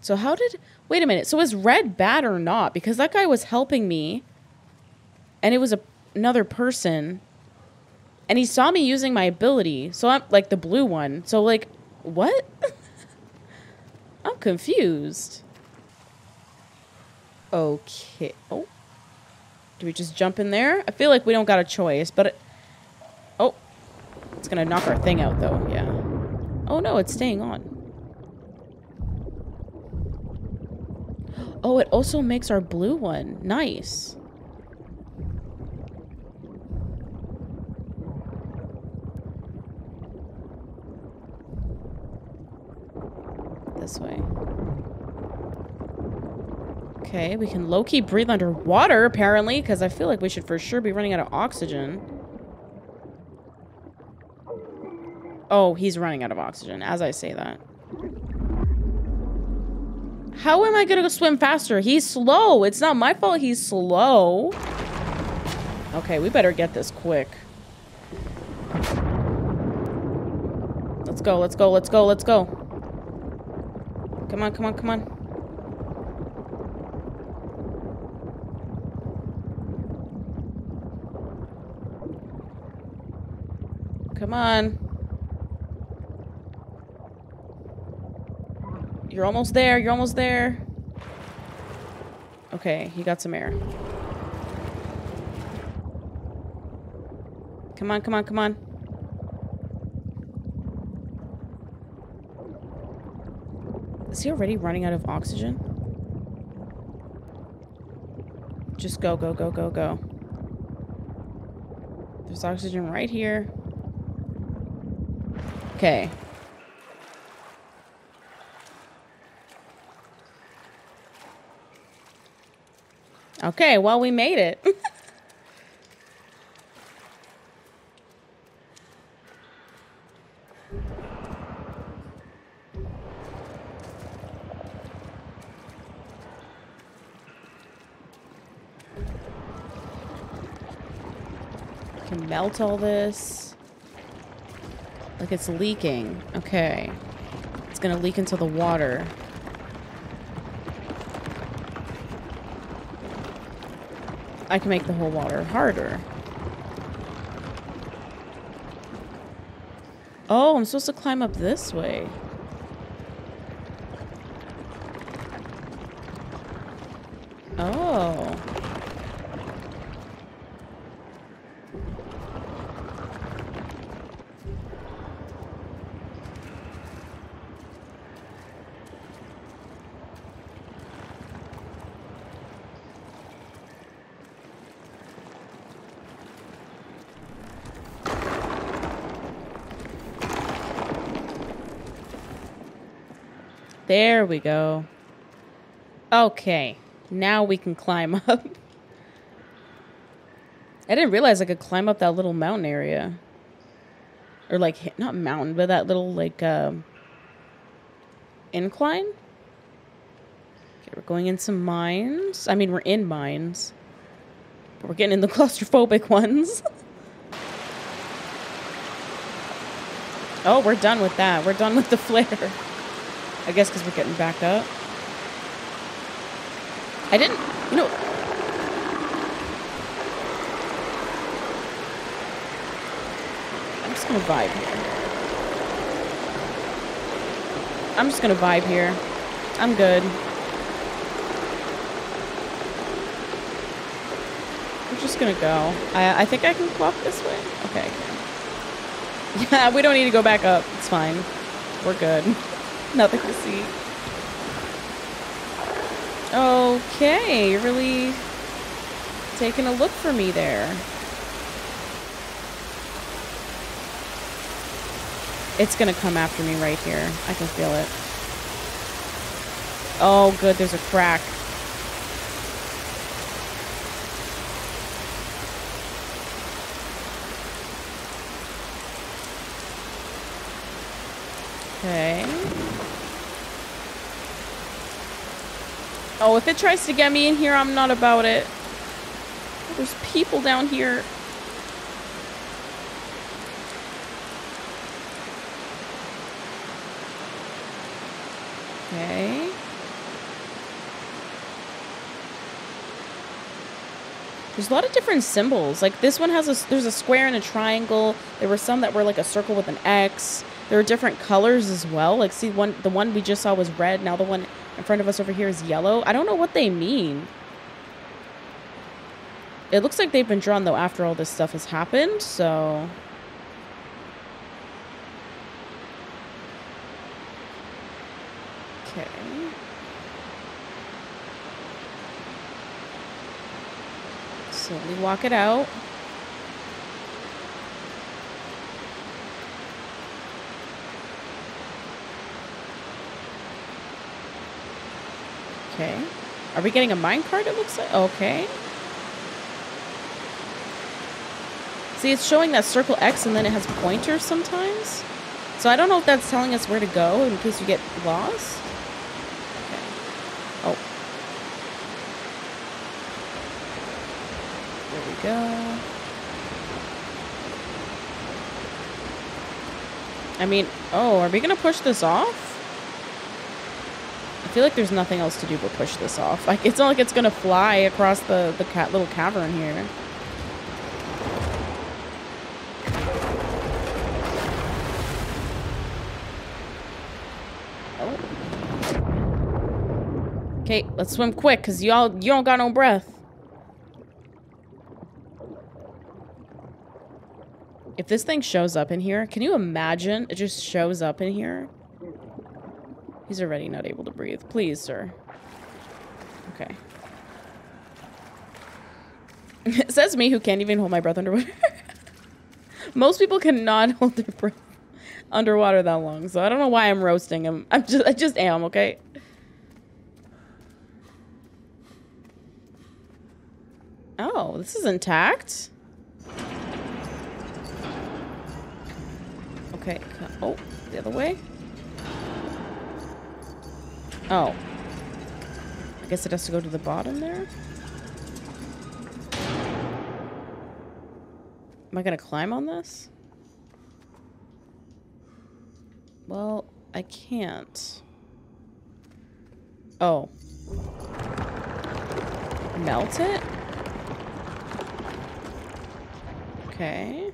So how did... Wait a minute. So is red bad or not? Because that guy was helping me. And it was a, another person. And he saw me using my ability. So I'm... Like, the blue one. So, like, what? I'm confused. Okay. Oh. Do we just jump in there? I feel like we don't got a choice, but... It, oh. It's gonna knock our thing out, though. Yeah. Oh, no, it's staying on. Oh, it also makes our blue one. Nice. This way. Okay, we can low-key breathe underwater, apparently, because I feel like we should for sure be running out of oxygen. Oh, he's running out of oxygen, as I say that. How am I gonna go swim faster? He's slow. It's not my fault he's slow. Okay, we better get this quick. Let's go, let's go, let's go, let's go. Come on, come on, come on. Come on. You're almost there. You're almost there. Okay, he got some air. Come on, come on, come on. Is he already running out of oxygen? Just go, go, go, go, go. There's oxygen right here. Okay. Okay, well, we made it. Can melt all this. Like it's leaking. Okay. It's gonna leak into the water. I can make the whole water harder. Oh, I'm supposed to climb up this way. Oh. There we go. Okay. Now we can climb up. I didn't realize I could climb up that little mountain area. Or like, not mountain, but that little like, um, incline. Okay, we're going in some mines. I mean, we're in mines. But we're getting in the claustrophobic ones. oh, we're done with that. We're done with the flare. I guess because we're getting back up. I didn't, you know... I'm just gonna vibe here. I'm just gonna vibe here. I'm good. We're just gonna go. I, I think I can walk this way. Okay. Yeah, we don't need to go back up. It's fine. We're good. Nothing to see. Okay, you're really taking a look for me there. It's gonna come after me right here. I can feel it. Oh, good, there's a crack. Oh, if it tries to get me in here, I'm not about it. There's people down here. Okay. There's a lot of different symbols. Like this one has a there's a square and a triangle. There were some that were like a circle with an X. There are different colors as well. Like see one the one we just saw was red. Now the one in front of us over here is yellow. I don't know what they mean. It looks like they've been drawn though after all this stuff has happened, so Okay. Slowly walk it out. Okay. Are we getting a minecart, it looks like? Okay. See, it's showing that circle X and then it has pointers sometimes. So I don't know if that's telling us where to go in case you get lost. Okay. Oh. There we go. I mean, oh, are we going to push this off? Feel like there's nothing else to do but push this off. Like, it's not like it's going to fly across the, the little cavern here. Oh. Okay, let's swim quick, because y'all, you don't got no breath. If this thing shows up in here, can you imagine it just shows up in here? He's already not able to breathe. Please, sir. Okay. says me who can't even hold my breath underwater. Most people cannot hold their breath underwater that long, so I don't know why I'm roasting him. I'm just I just am, okay? Oh, this is intact? Okay. Oh, the other way? Oh. I guess it has to go to the bottom there? Am I gonna climb on this? Well, I can't. Oh. Melt it? Okay.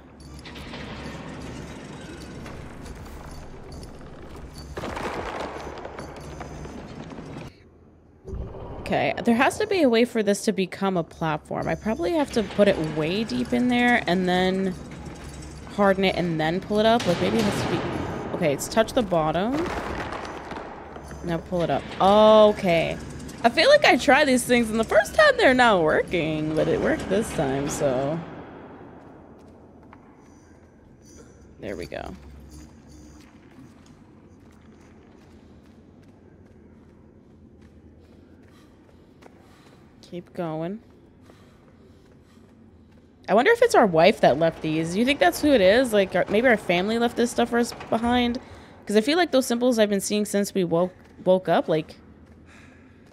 Okay, there has to be a way for this to become a platform. I probably have to put it way deep in there and then harden it and then pull it up. Like maybe it has to be... Okay, it's touch the bottom. Now pull it up. Okay. I feel like I try these things and the first time they're not working, but it worked this time, so... There we go. Keep going. I wonder if it's our wife that left these. Do you think that's who it is? Like, our, maybe our family left this stuff for us behind? Because I feel like those symbols I've been seeing since we woke woke up, like...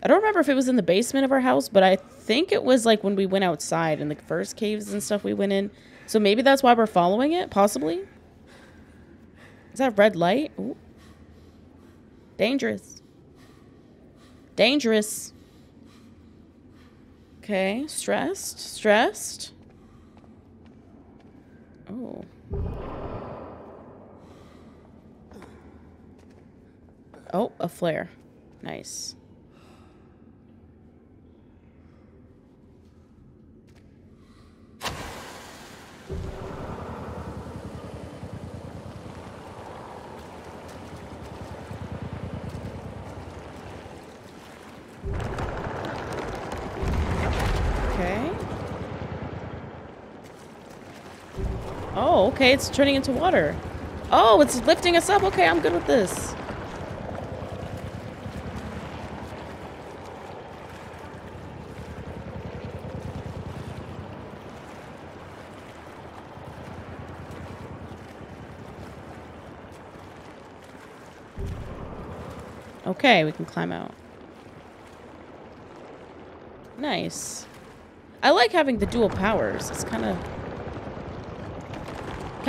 I don't remember if it was in the basement of our house, but I think it was, like, when we went outside in the first caves and stuff we went in. So maybe that's why we're following it, possibly? Is that red light? Ooh. Dangerous. Dangerous. Okay, stressed, stressed. Oh. Oh, a flare. Nice. Okay. Oh, okay, it's turning into water. Oh, it's lifting us up. Okay, I'm good with this. Okay, we can climb out. Nice. I like having the dual powers. It's kind of...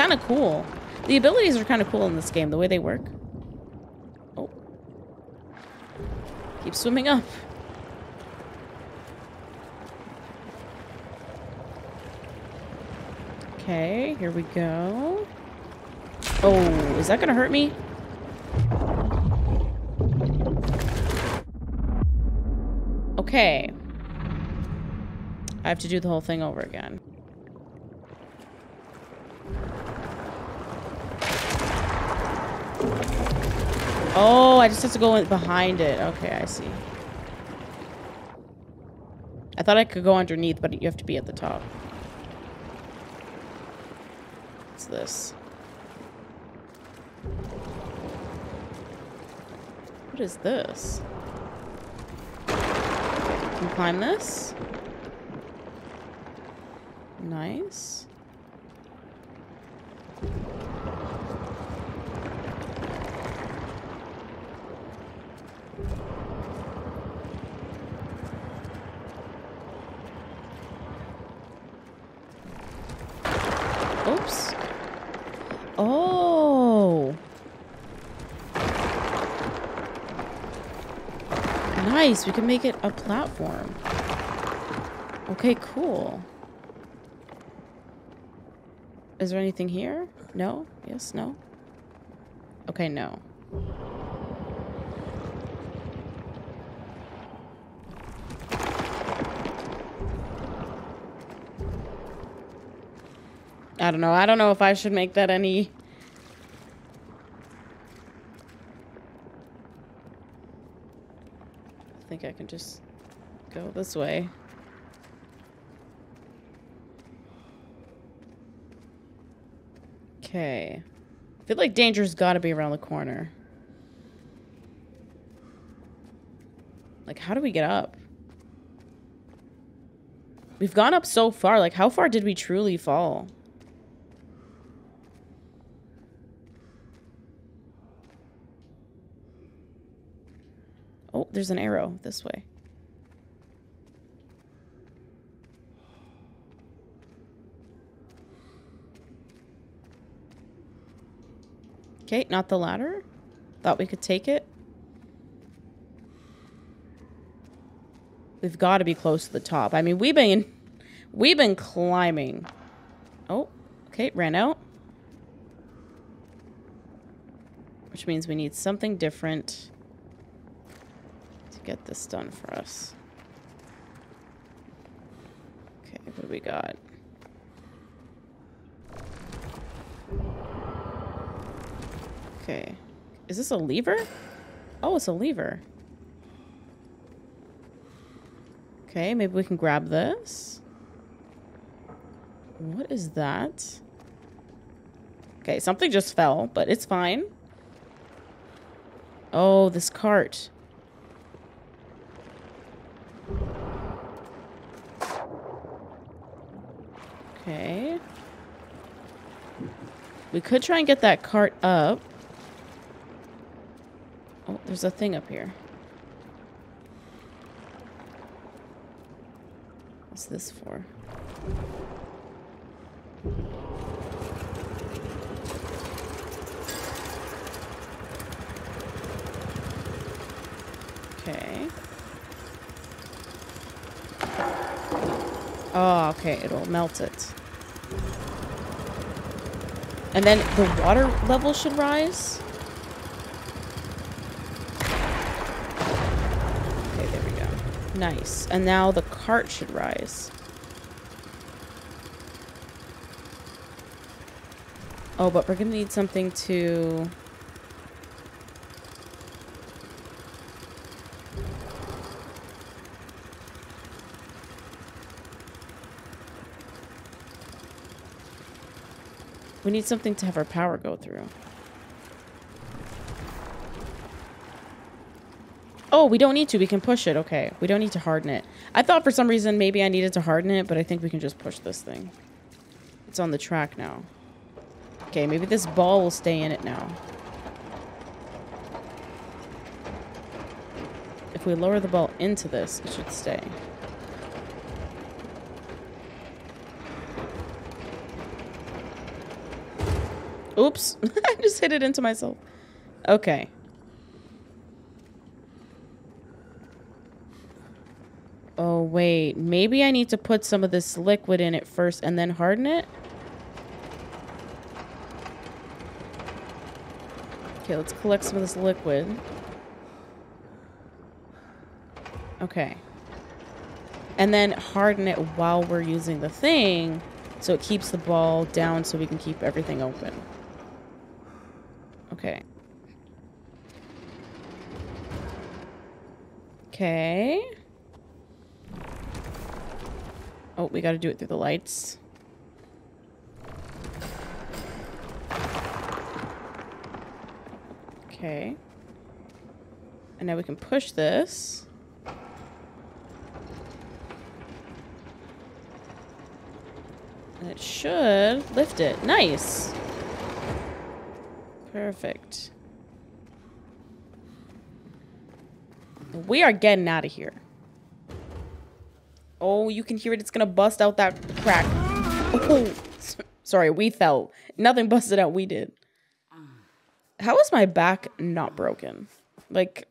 Kind of cool. The abilities are kind of cool in this game, the way they work. Oh. Keep swimming up. Okay, here we go. Oh, is that gonna hurt me? Okay. I have to do the whole thing over again. Oh, I just have to go in behind it. Okay, I see. I thought I could go underneath, but you have to be at the top. What's this? What is this? Can you climb this? Nice. Oops. Oh. Nice. We can make it a platform. Okay, cool. Is there anything here? No? Yes? No? Okay, no. I don't know. I don't know if I should make that any... think I can just go this way. Okay. I feel like danger's got to be around the corner. Like, how do we get up? We've gone up so far. Like, how far did we truly fall? Oh, there's an arrow this way. Okay, not the ladder. Thought we could take it. We've got to be close to the top. I mean, we've been we've been climbing. Oh, okay, ran out. Which means we need something different get this done for us. Okay, what do we got? Okay. Is this a lever? Oh, it's a lever. Okay, maybe we can grab this. What is that? Okay, something just fell, but it's fine. Oh, this cart. Okay. We could try and get that cart up. Oh, there's a thing up here. What's this for? Okay. Oh, okay. It'll melt it. And then the water level should rise? Okay, there we go. Nice. And now the cart should rise. Oh, but we're to need something to... We need something to have our power go through. Oh, we don't need to. We can push it. Okay. We don't need to harden it. I thought for some reason maybe I needed to harden it, but I think we can just push this thing. It's on the track now. Okay, maybe this ball will stay in it now. If we lower the ball into this, it should stay. Oops. I just hit it into myself. Okay. Oh, wait. Maybe I need to put some of this liquid in it first and then harden it? Okay, let's collect some of this liquid. Okay. And then harden it while we're using the thing so it keeps the ball down so we can keep everything open. Okay. Okay. Oh, we got to do it through the lights. Okay. And now we can push this. And it should lift it. Nice. Perfect. We are getting out of here. Oh, you can hear it. It's going to bust out that crack. Oh, sorry. We fell. Nothing busted out. We did. How is my back not broken? Like,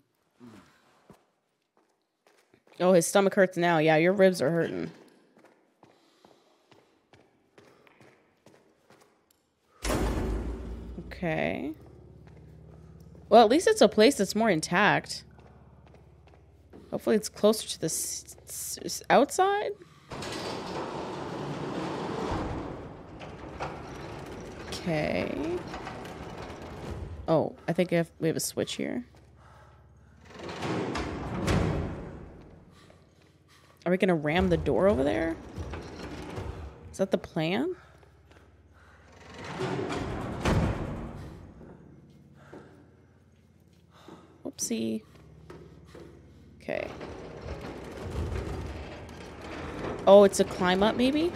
oh, his stomach hurts now. Yeah, your ribs are hurting. Okay. Well, at least it's a place that's more intact. Hopefully it's closer to the outside. Okay. Oh, I think we have, we have a switch here. Are we going to ram the door over there? Is that the plan? Oopsie. Okay. Oh, it's a climb up maybe?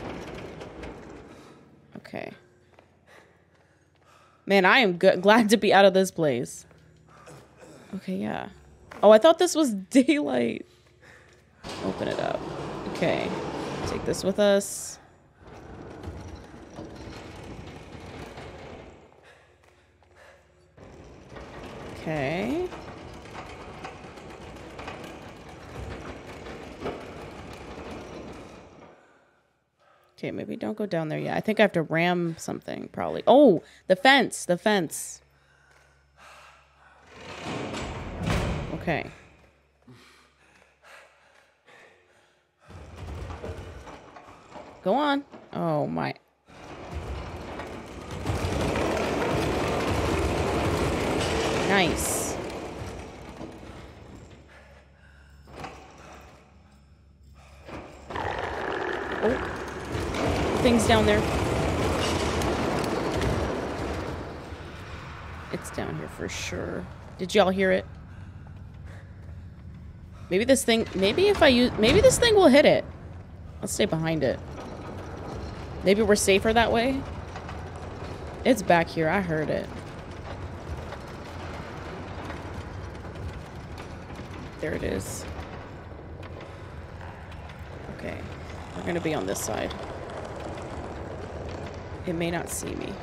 Okay. Man, I am glad to be out of this place. Okay, yeah. Oh, I thought this was daylight. Open it up. Okay. Take this with us. Okay. Okay, maybe don't go down there yet. I think I have to ram something, probably. Oh, the fence, the fence. Okay. Go on. Oh, my. Nice. Things down there. It's down here for sure. Did y'all hear it? Maybe this thing, maybe if I use, maybe this thing will hit it. Let's stay behind it. Maybe we're safer that way. It's back here. I heard it. There it is. Okay. We're going to be on this side. It may not see me.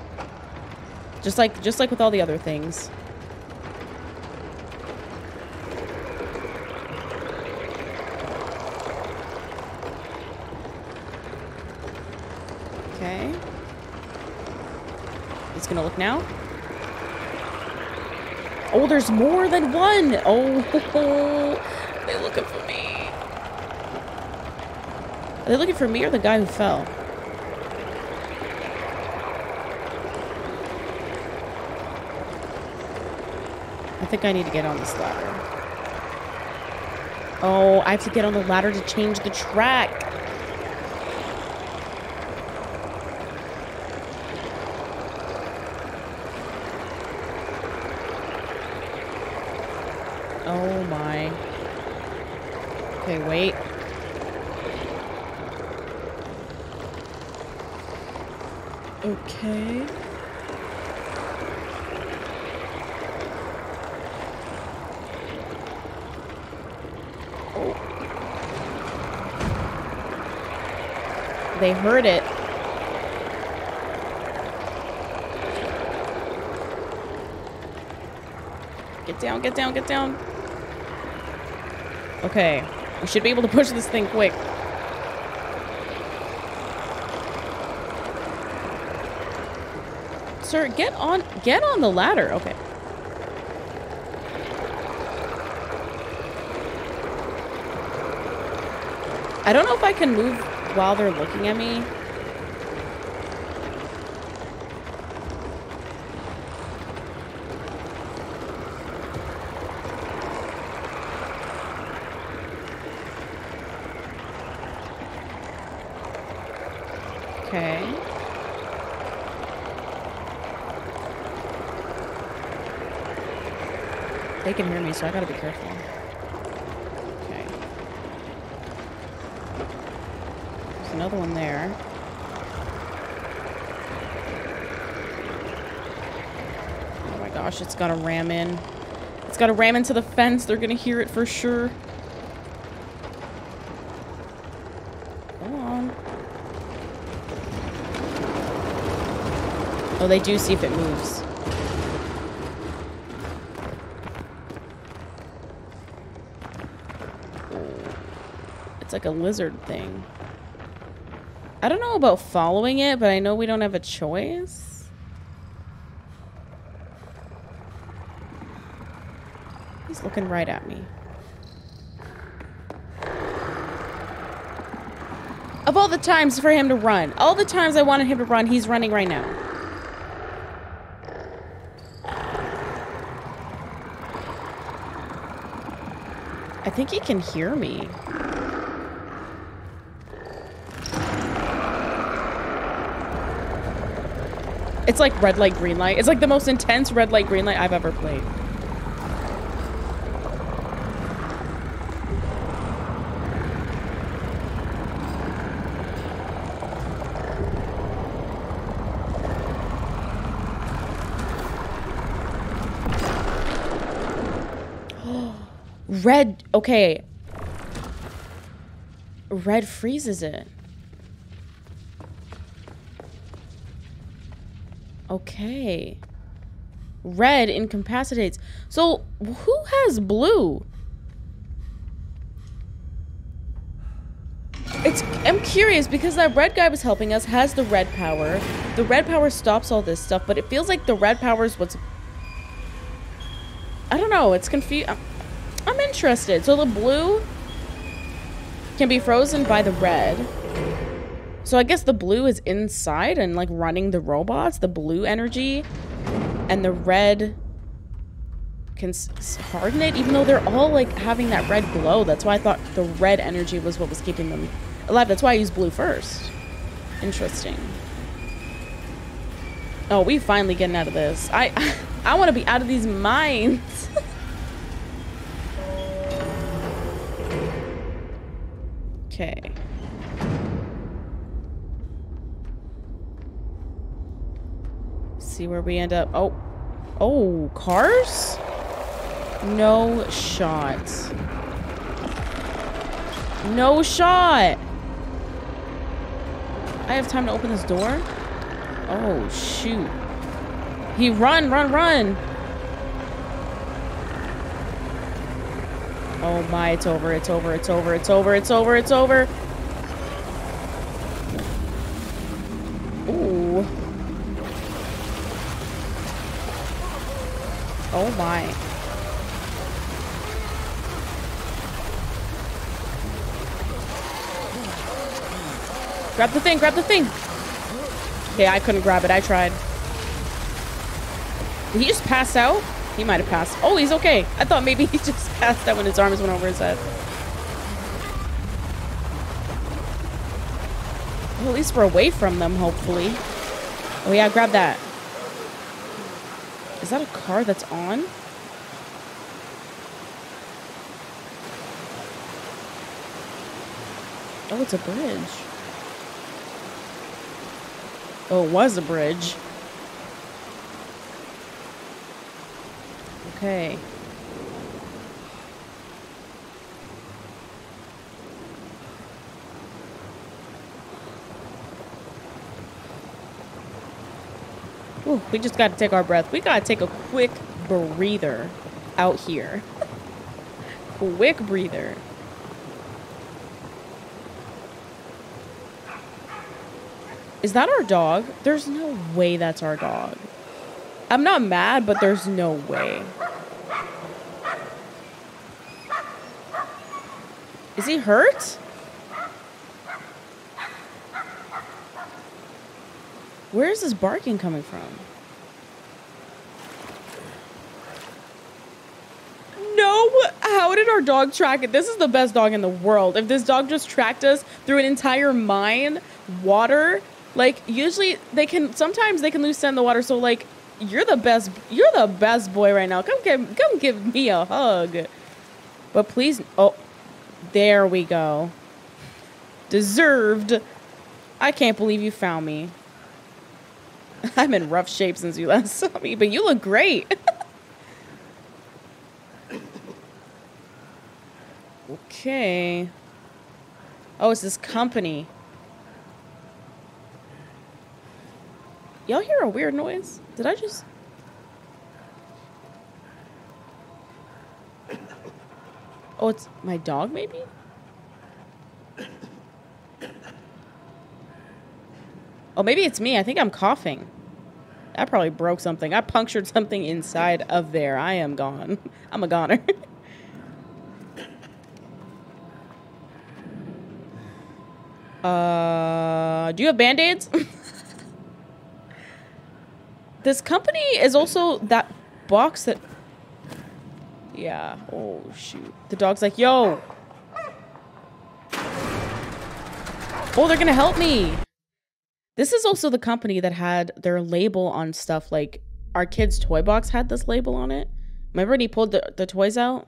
Just like just like with all the other things. Okay. It's gonna look now. Oh, there's more than one! Oh, they're looking for me. Are they looking for me or the guy who fell? Think I need to get on this ladder. Oh, I have to get on the ladder to change the track. Oh my. Okay, wait. they heard it. Get down, get down, get down. Okay. We should be able to push this thing quick. Sir, get on get on the ladder. Okay. I don't know if I can move while they're looking at me. Okay. They can hear me, so I gotta be careful. Okay. There's another one there. Oh my gosh, it's gotta ram in. It's gotta ram into the fence. They're gonna hear it for sure. Oh, they do see if it moves. It's like a lizard thing. I don't know about following it, but I know we don't have a choice. He's looking right at me. Of all the times for him to run, all the times I wanted him to run, he's running right now. I think he can hear me. It's like red light, green light. It's like the most intense red light, green light I've ever played. Red, okay. Red freezes it. Okay. Red incapacitates. So, who has blue? It's I'm curious because that red guy was helping us has the red power. The red power stops all this stuff, but it feels like the red power is what's I don't know, it's confused. I'm, I'm interested. So the blue can be frozen by the red. So I guess the blue is inside and like running the robots, the blue energy, and the red can harden it, even though they're all like having that red glow. That's why I thought the red energy was what was keeping them alive. That's why I used blue first. Interesting. Oh, we finally getting out of this. I I want to be out of these mines. see where we end up. Oh. Oh, cars? No shot. No shot! I have time to open this door? Oh, shoot. He run, run, run! Oh my, it's over, it's over, it's over, it's over, it's over, it's over. Ooh. Oh my. Grab the thing, grab the thing. Okay, I couldn't grab it. I tried. Did he just pass out? He might have passed. Oh, he's okay. I thought maybe he just passed out when his arms went over his head. Well, at least we're away from them, hopefully. Oh yeah, grab that. Is that a car that's on? Oh, it's a bridge. Oh, it was a bridge. Okay. Ooh, we just got to take our breath. We got to take a quick breather out here. quick breather. Is that our dog? There's no way that's our dog. I'm not mad, but there's no way. Is he hurt? Where is this barking coming from? No! How did our dog track it? This is the best dog in the world. If this dog just tracked us through an entire mine, water, like usually they can sometimes they can lose scent in the water, so like you're the best you're the best boy right now. Come give come give me a hug. But please oh there we go. Deserved. I can't believe you found me. I'm in rough shape since you last saw me, but you look great. okay. Oh, it's this company. Y'all hear a weird noise? Did I just... Oh, it's my dog, maybe? Oh, maybe it's me. I think I'm coughing. I probably broke something. I punctured something inside of there. I am gone. I'm a goner. uh, do you have band-aids? this company is also that box that... Yeah. Oh, shoot. The dog's like, yo. Oh, they're gonna help me. This is also the company that had their label on stuff like our kid's toy box had this label on it. Remember when he pulled the, the toys out?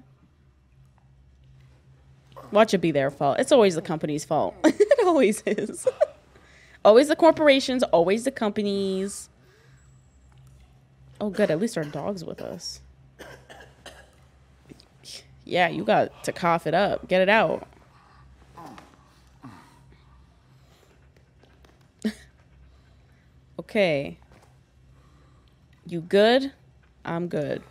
Watch it be their fault. It's always the company's fault. it always is. always the corporations, always the companies. Oh, good. At least our dog's with us. Yeah, you got to cough it up. Get it out. Okay. You good? I'm good.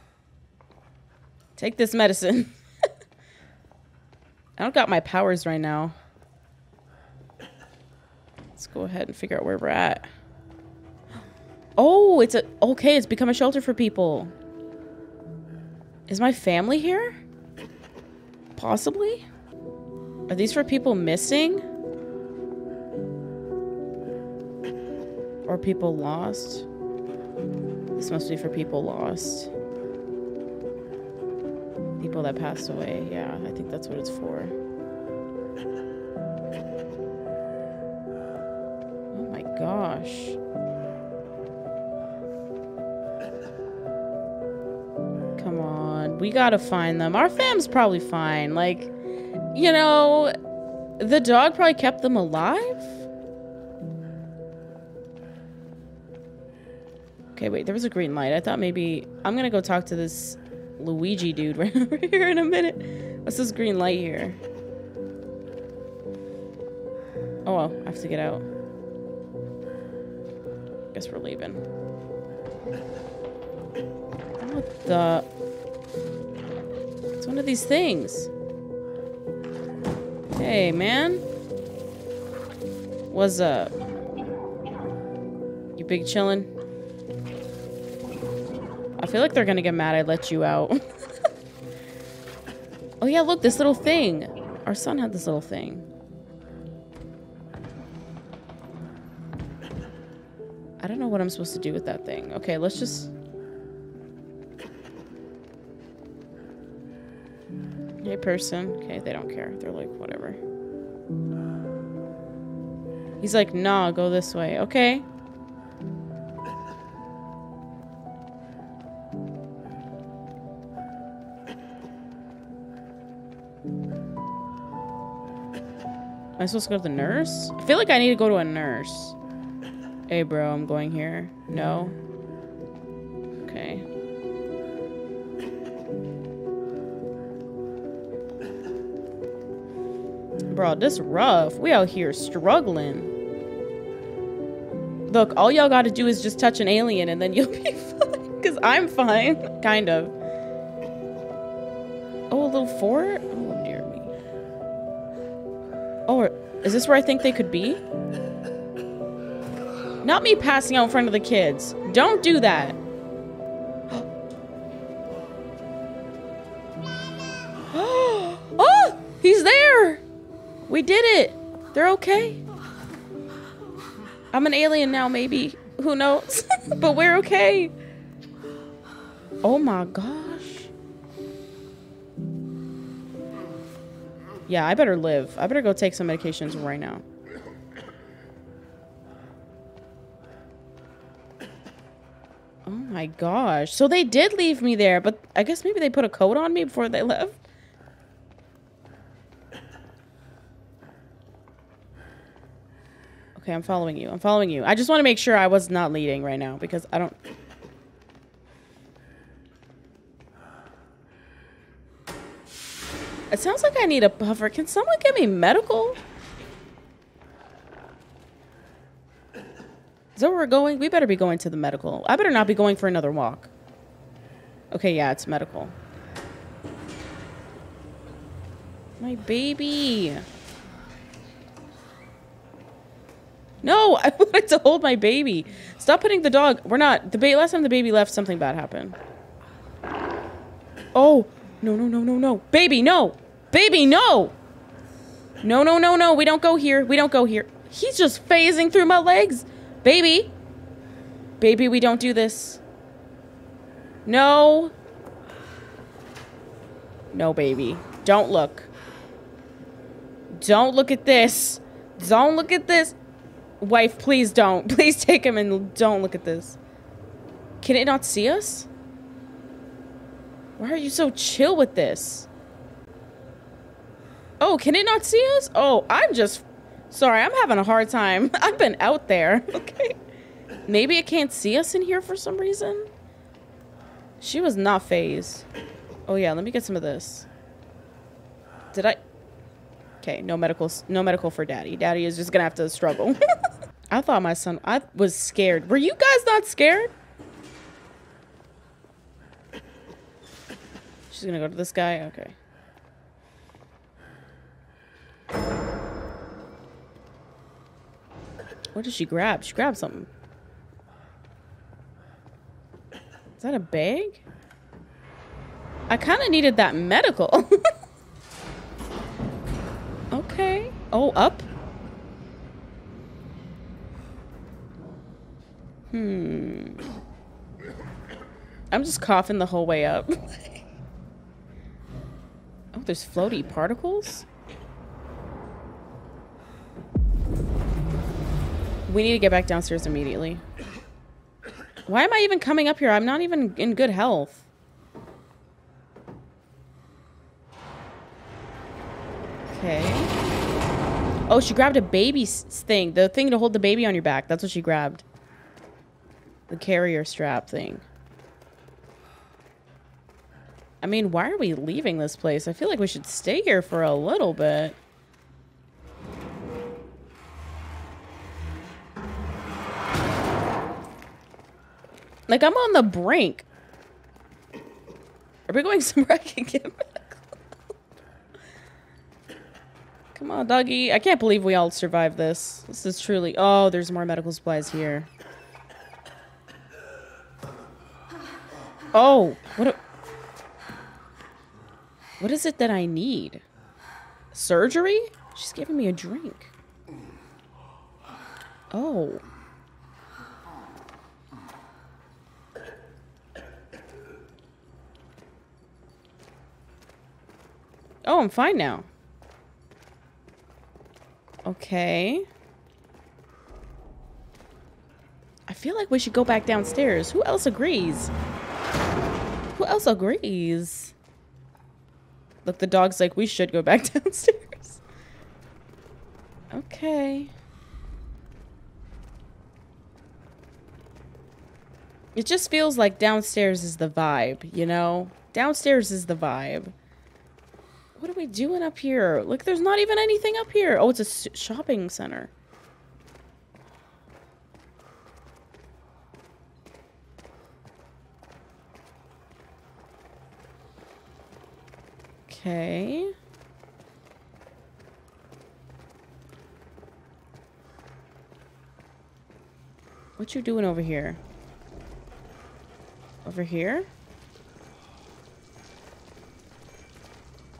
Take this medicine. I don't got my powers right now. Let's go ahead and figure out where we're at. Oh, it's a okay, it's become a shelter for people. Is my family here? Possibly? Are these for people missing? Or people lost. This must be for people lost. People that passed away. Yeah, I think that's what it's for. Oh my gosh. Come on. We gotta find them. Our fam's probably fine. Like, you know, the dog probably kept them alive? Okay, wait, there was a green light. I thought maybe... I'm gonna go talk to this Luigi dude right over here in a minute. What's this green light here? Oh well, I have to get out. Guess we're leaving. What the... It's one of these things. Hey, man. What's up? You big chillin'? I feel like they're gonna get mad I let you out. oh yeah, look, this little thing. Our son had this little thing. I don't know what I'm supposed to do with that thing. Okay, let's just... Hey, person. Okay, they don't care. They're like, whatever. He's like, nah, go this way. Okay. Am I supposed to go to the nurse? I feel like I need to go to a nurse. Hey, bro, I'm going here. No? Okay. Bro, this rough. We out here struggling. Look, all y'all gotta do is just touch an alien and then you'll be fine. Because I'm fine. Kind of. Oh, a little fort? Is this where I think they could be? Not me passing out in front of the kids. Don't do that. oh, he's there. We did it. They're okay. I'm an alien now, maybe. Who knows? but we're okay. Oh my gosh. Yeah, I better live. I better go take some medications right now. Oh my gosh. So they did leave me there, but I guess maybe they put a coat on me before they left. Okay, I'm following you. I'm following you. I just want to make sure I was not leading right now because I don't... It sounds like I need a buffer. Can someone get me medical? Is that where we're going? We better be going to the medical. I better not be going for another walk. Okay, yeah, it's medical. My baby. No, I wanted to hold my baby. Stop putting the dog. We're not. The ba last time the baby left, something bad happened. Oh, no, no, no, no, no. Baby, no. Baby, no. No, no, no, no. We don't go here. We don't go here. He's just phasing through my legs. Baby. Baby, we don't do this. No. No, baby. Don't look. Don't look at this. Don't look at this. Wife, please don't. Please take him and don't look at this. Can it not see us? Why are you so chill with this? Oh, can it not see us? Oh, I'm just... Sorry, I'm having a hard time. I've been out there. Okay. Maybe it can't see us in here for some reason? She was not fazed. Oh, yeah, let me get some of this. Did I... Okay, no medical, no medical for daddy. Daddy is just gonna have to struggle. I thought my son, I was scared. Were you guys not scared? She's gonna go to this guy? Okay. What did she grab? She grabbed something. Is that a bag? I kind of needed that medical. okay. Oh, up? Hmm. I'm just coughing the whole way up. oh, there's floaty particles? We need to get back downstairs immediately. Why am I even coming up here? I'm not even in good health. Okay. Oh, she grabbed a baby thing. The thing to hold the baby on your back. That's what she grabbed. The carrier strap thing. I mean, why are we leaving this place? I feel like we should stay here for a little bit. Like, I'm on the brink. Are we going somewhere I can get medical? Come on, doggy. I can't believe we all survived this. This is truly... Oh, there's more medical supplies here. Oh, what a... What is it that I need? Surgery? She's giving me a drink. Oh. Oh, I'm fine now. Okay. I feel like we should go back downstairs. Who else agrees? Who else agrees? Look, the dog's like, we should go back downstairs. Okay. It just feels like downstairs is the vibe, you know? Downstairs is the vibe. What are we doing up here? Look, there's not even anything up here. Oh, it's a shopping center. Okay. What you doing over here? Over here?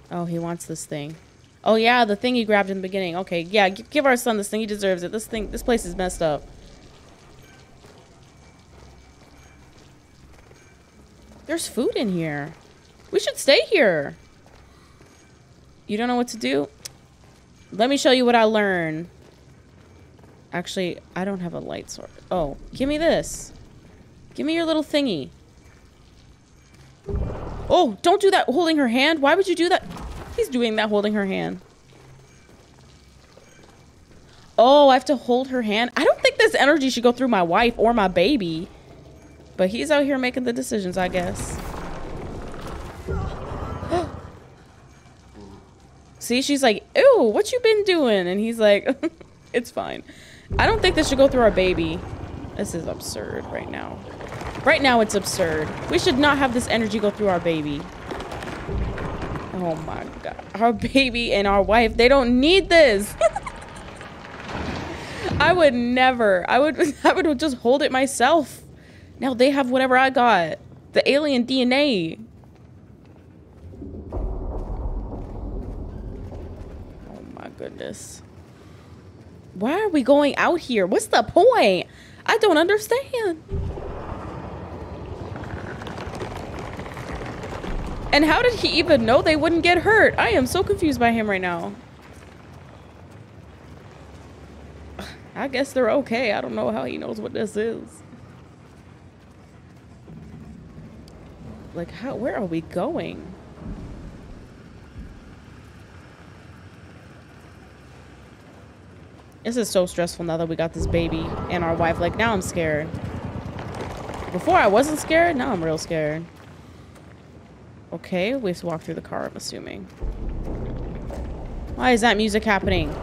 Oh, he wants this thing. Oh yeah, the thing he grabbed in the beginning. Okay, yeah, give our son this thing. He deserves it. This thing, this place is messed up. There's food in here. We should stay here. You don't know what to do? Let me show you what I learned. Actually, I don't have a light source. Oh, give me this. Give me your little thingy. Oh, don't do that holding her hand. Why would you do that? He's doing that holding her hand. Oh, I have to hold her hand. I don't think this energy should go through my wife or my baby. But he's out here making the decisions, I guess. See, she's like, ew, what you been doing? And he's like, it's fine. I don't think this should go through our baby. This is absurd right now. Right now, it's absurd. We should not have this energy go through our baby. Oh my god. Our baby and our wife, they don't need this. I would never. I would I would just hold it myself. Now they have whatever I got. The alien DNA. Oh my goodness. Why are we going out here? What's the point? I don't understand. And how did he even know they wouldn't get hurt? I am so confused by him right now. I guess they're okay. I don't know how he knows what this is. Like, how, where are we going? This is so stressful now that we got this baby and our wife. Like, now I'm scared. Before I wasn't scared, now I'm real scared. Okay, we have to walk through the car, I'm assuming. Why is that music happening?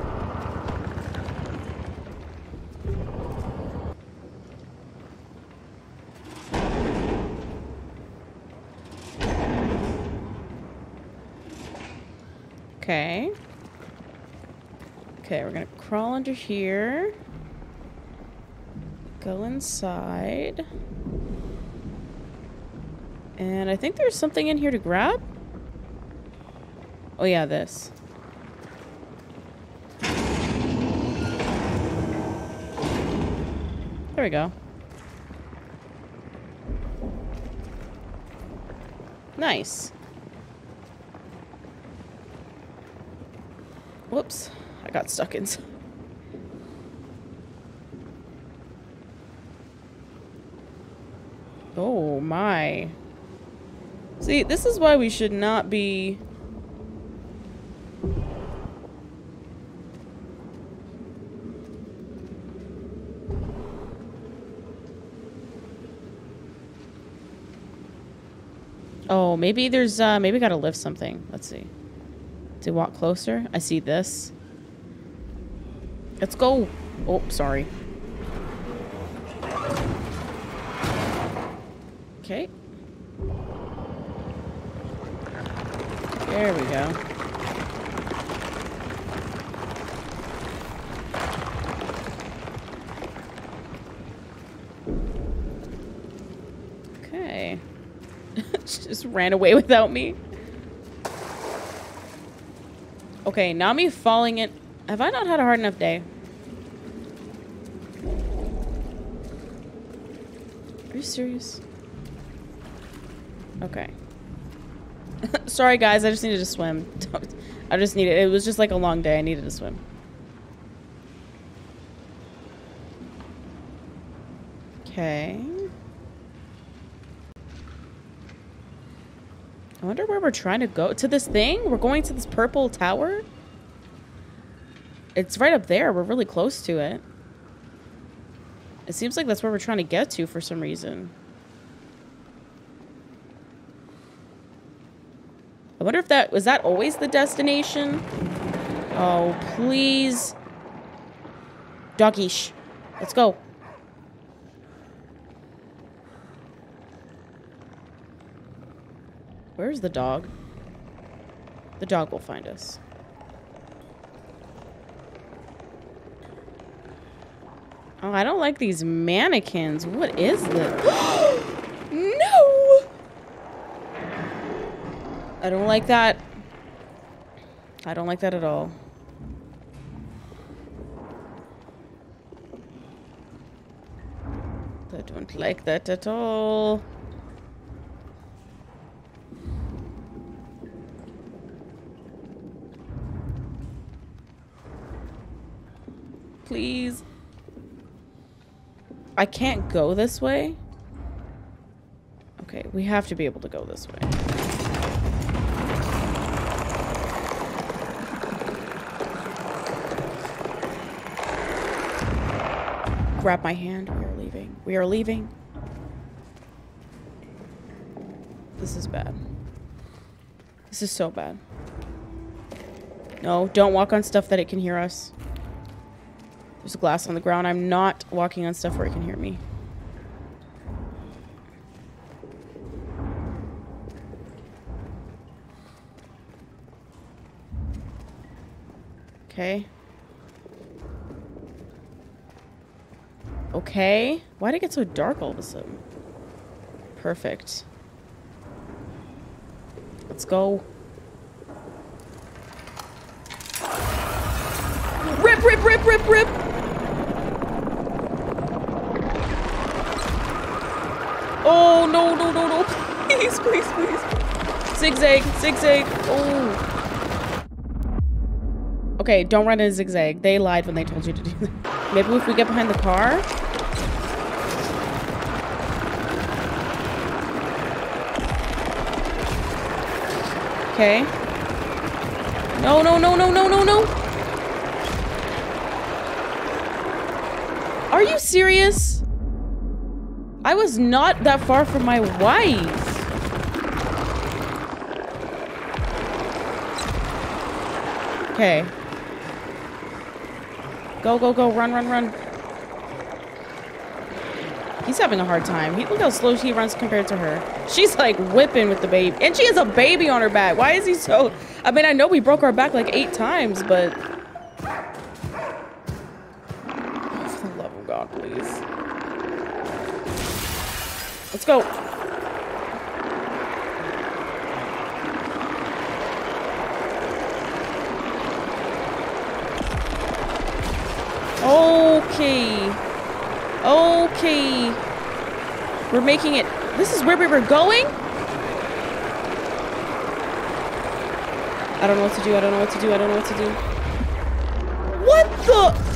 Okay. Okay, we're gonna crawl under here. Go inside. And I think there's something in here to grab. Oh yeah, this. There we go. Nice. Whoops. I got stuck inside. Oh my. See, this is why we should not be... Oh, maybe there's, uh, maybe gotta lift something. Let's see. To walk closer. I see this. Let's go. Oh, sorry. Okay. There we go. Okay. she Just ran away without me. Okay, now me falling in. Have I not had a hard enough day? Are you serious? Okay. Sorry, guys. I just needed to swim. I just needed... It was just like a long day. I needed to swim. Okay. I wonder where we're trying to go. To this thing? We're going to this purple tower? It's right up there. We're really close to it. It seems like that's where we're trying to get to for some reason. I wonder if that... Was that always the destination? Oh, please. Doggish. Let's go. Where's the dog? The dog will find us. Oh, I don't like these mannequins. What is this? no! I don't like that. I don't like that at all. I don't like that at all. Please. I can't go this way. Okay, we have to be able to go this way. Grab my hand. We are leaving. We are leaving. This is bad. This is so bad. No, don't walk on stuff that it can hear us. There's a glass on the ground. I'm not walking on stuff where it can hear me. Okay. Okay. Why'd it get so dark all of a sudden? Perfect. Let's go. Rip, rip! Oh, no, no, no, no. Please, please, please. Zigzag, zigzag. Oh. Okay, don't run in a zigzag. They lied when they told you to do that. Maybe if we get behind the car? Okay. No, no, no, no, no, no, no. Are you serious? I was not that far from my wife. Okay. Go, go, go. Run, run, run. He's having a hard time. He, look how slow he runs compared to her. She's like whipping with the baby. And she has a baby on her back. Why is he so... I mean, I know we broke our back like eight times, but... Please. Let's go. Okay. Okay. We're making it. This is where we were going? I don't know what to do. I don't know what to do. I don't know what to do. What the?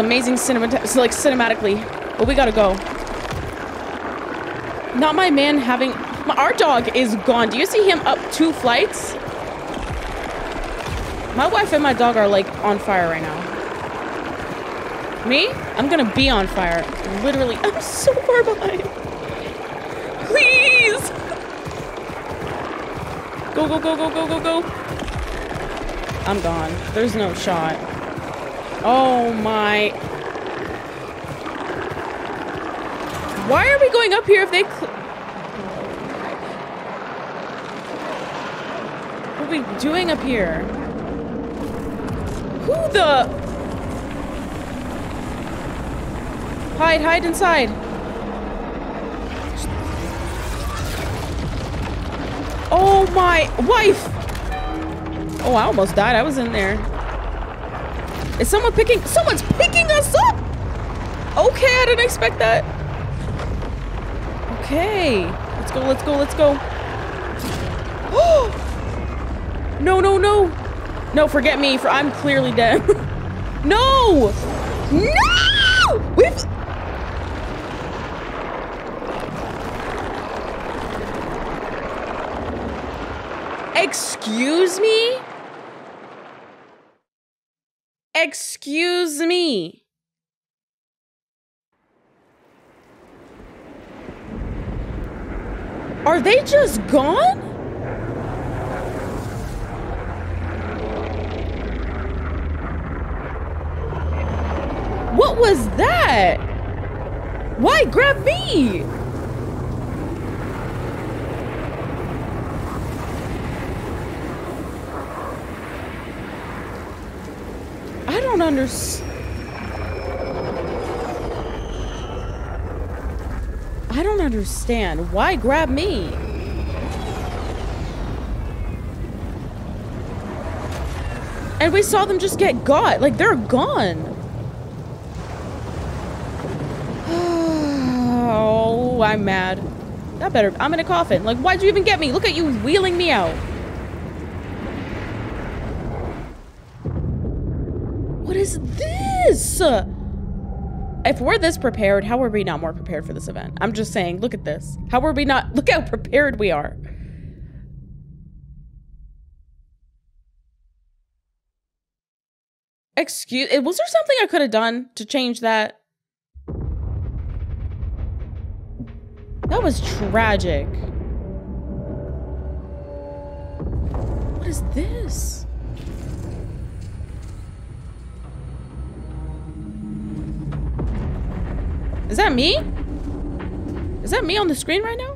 Amazing cinema, like cinematically, but we gotta go. Not my man having, our dog is gone. Do you see him up two flights? My wife and my dog are like on fire right now. Me? I'm gonna be on fire. Literally, I'm so far behind. Please! Go, go, go, go, go, go, go. I'm gone. There's no shot. Oh my. Why are we going up here if they... What are we doing up here? Who the... Hide, hide inside. Oh my wife! Oh, I almost died. I was in there. Is someone picking? Someone's picking us up! Okay, I didn't expect that. Okay. Let's go, let's go, let's go. No, no, no. No, forget me. For I'm clearly dead. No! We've... Excuse me? Excuse me. Are they just gone? What was that? Why grab me? I don't understand. I don't understand. Why grab me? And we saw them just get got. Like, they're gone. Oh, I'm mad. That better- I'm in a coffin. Like, why'd you even get me? Look at you wheeling me out. What is this? If we're this prepared, how are we not more prepared for this event? I'm just saying, look at this. How are we not- look how prepared we are. Excuse- eh, was there something I could have done to change that? That was tragic. What is this? Is that me? Is that me on the screen right now?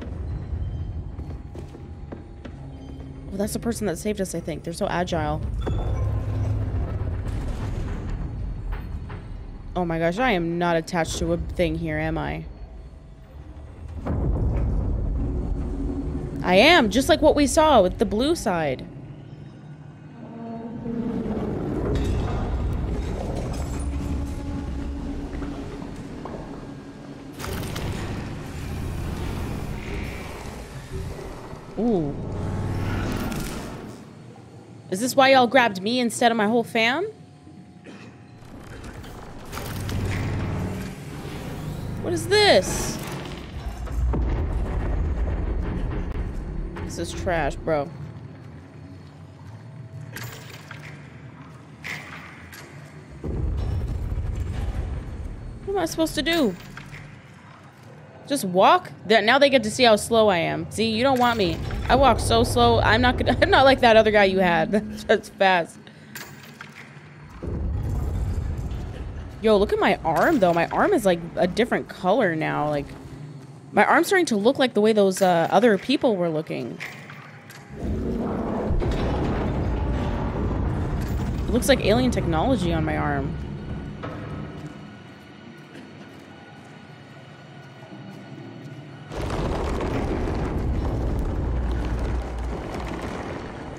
Well, that's the person that saved us, I think. They're so agile. Oh my gosh, I am not attached to a thing here, am I? I am, just like what we saw with the blue side. Ooh. Is this why y'all grabbed me instead of my whole fam? What is this? This is trash, bro. What am I supposed to do? Just walk? Now they get to see how slow I am. See, you don't want me. I walk so slow. I'm not gonna, I'm not like that other guy you had. That's fast. Yo, look at my arm though. My arm is like a different color now. Like my arm's starting to look like the way those uh, other people were looking. It looks like alien technology on my arm.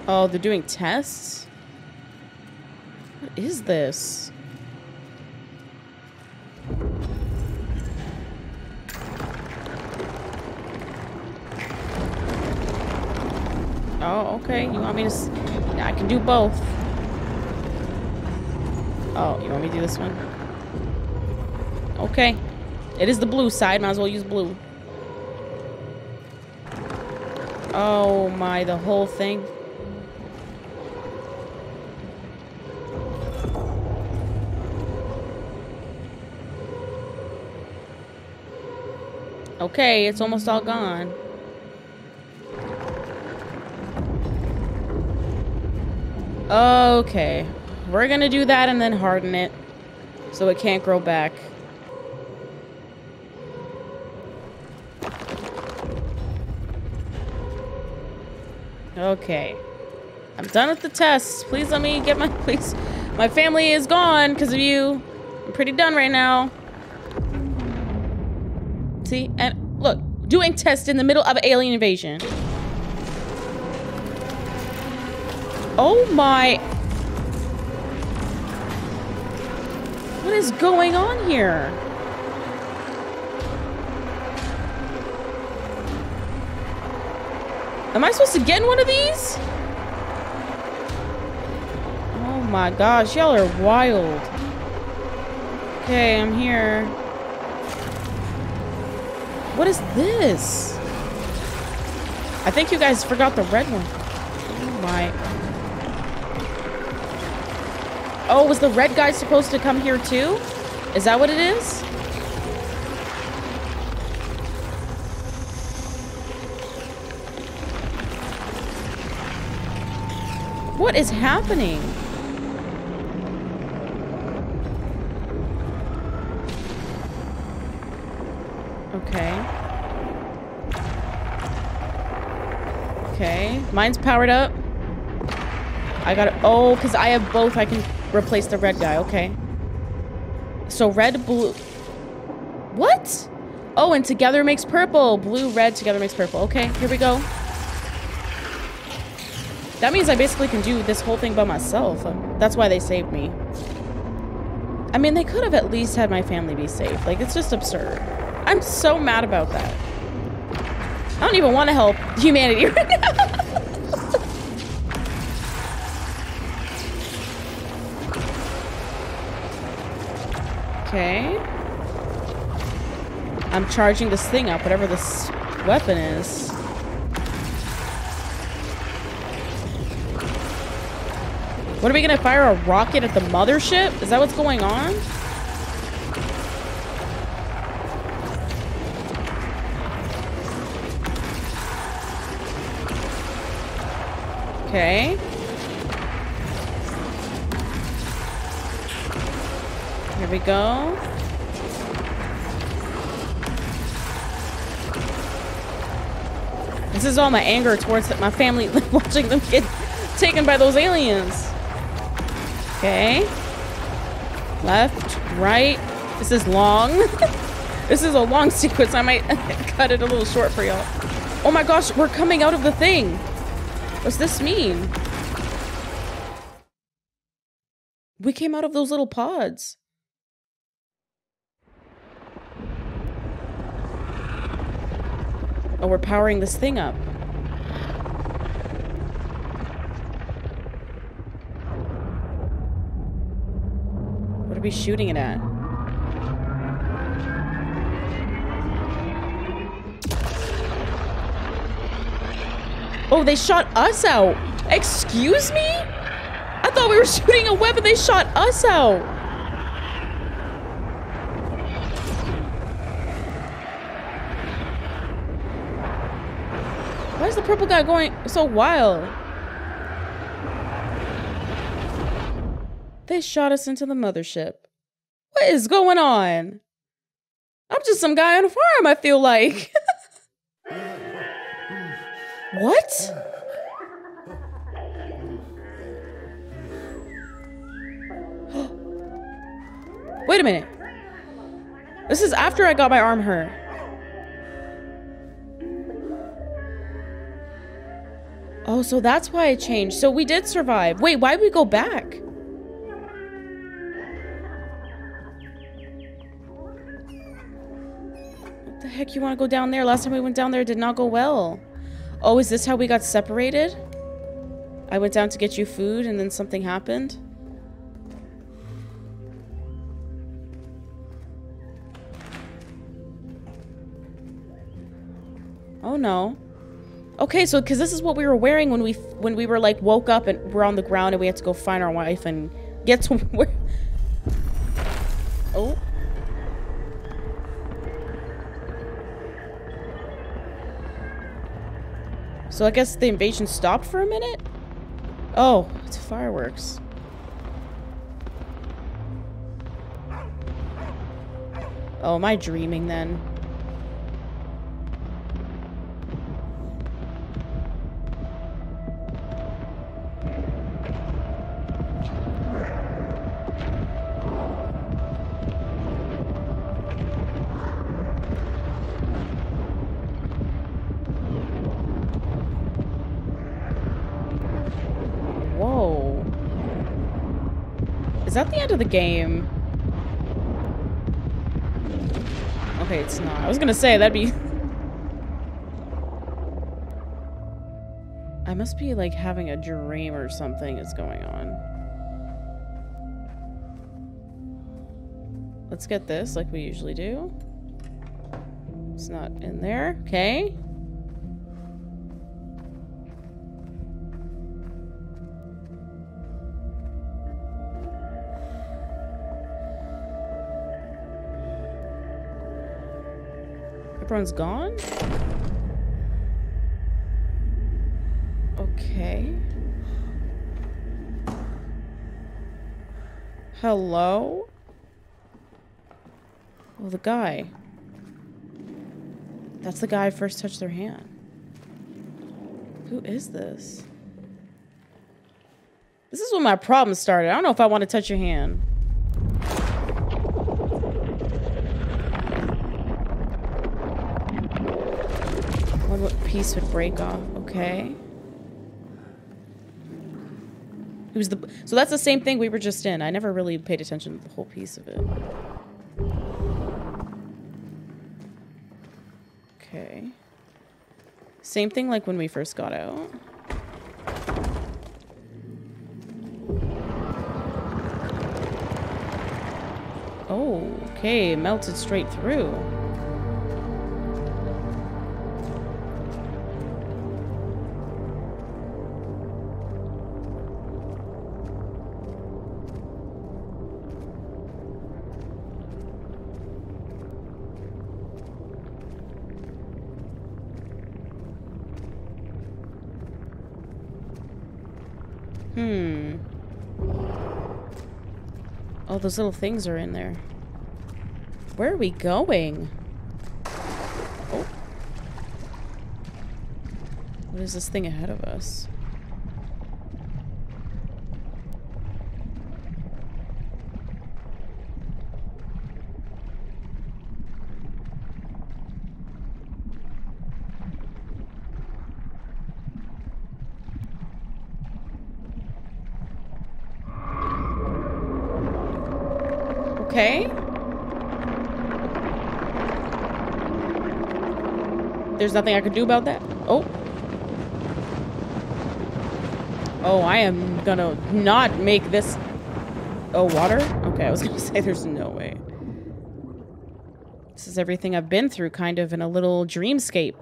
Oh, they're doing tests? What is this? Oh, okay. You want me to... I can do both. Oh, you want me to do this one? Okay. It is the blue side. Might as well use blue. Oh my, the whole thing. Okay, it's almost all gone. Okay. We're gonna do that and then harden it. So it can't grow back. Okay. I'm done with the tests. Please let me get my... Please. My family is gone because of you. I'm pretty done right now. See? And look. Doing tests in the middle of alien invasion. Oh my... What is going on here? Am I supposed to get in one of these? Oh my gosh, y'all are wild. Okay, I'm here. What is this? I think you guys forgot the red one. Oh my. Oh, was the red guy supposed to come here too? Is that what it is? What is happening? Okay. Okay. Mine's powered up. I got it. Oh, because I have both. I can replace the red guy. Okay. So red, blue. What? Oh, and together makes purple. Blue, red, together makes purple. Okay, here we go. That means I basically can do this whole thing by myself. That's why they saved me. I mean, they could have at least had my family be safe. Like, it's just absurd. I'm so mad about that. I don't even want to help humanity right now. okay. I'm charging this thing up, whatever this weapon is. What are we gonna fire a rocket at the mothership? Is that what's going on? Okay. Here we go. This is all my anger towards my family watching them get taken by those aliens. Okay. Left, right. This is long. this is a long sequence. I might cut it a little short for y'all. Oh my gosh, we're coming out of the thing. What's this mean? We came out of those little pods. Oh, we're powering this thing up. What are we shooting it at? Oh, they shot us out. Excuse me? I thought we were shooting a weapon. They shot us out. Why is the purple guy going so wild? They shot us into the mothership. What is going on? I'm just some guy on a farm, I feel like. what? Wait a minute. This is after I got my arm hurt. Oh, so that's why I changed. So we did survive. Wait, why did we go back? What the heck you want to go down there? Last time we went down there did not go well. Oh, is this how we got separated? I went down to get you food and then something happened? Oh no. Okay, so because this is what we were wearing when we when we were like woke up and we're on the ground and we had to go find our wife and get to where. Oh. So I guess the invasion stopped for a minute? Oh, it's fireworks. Oh, am I dreaming then? That the end of the game? Okay, it's not. I was gonna say, that'd be... I must be, like, having a dream or something is going on. Let's get this, like we usually do. It's not in there. Okay. Everyone's gone? Okay. Hello? Oh, the guy. That's the guy I first touched their hand. Who is? This This is when my problem started. I don't know if I want to touch your hand. One piece would break off. Okay. It was the so that's the same thing we were just in. I never really paid attention to the whole piece of it. Okay. Same thing like when we first got out. Oh, okay, melted straight through. All those little things are in there. Where are we going? Oh. What is this thing ahead of us? Okay. There's nothing I can do about that? Oh. Oh, I am gonna not make this... Oh, water? Okay, I was gonna say there's no way. This is everything I've been through, kind of, in a little dreamscape.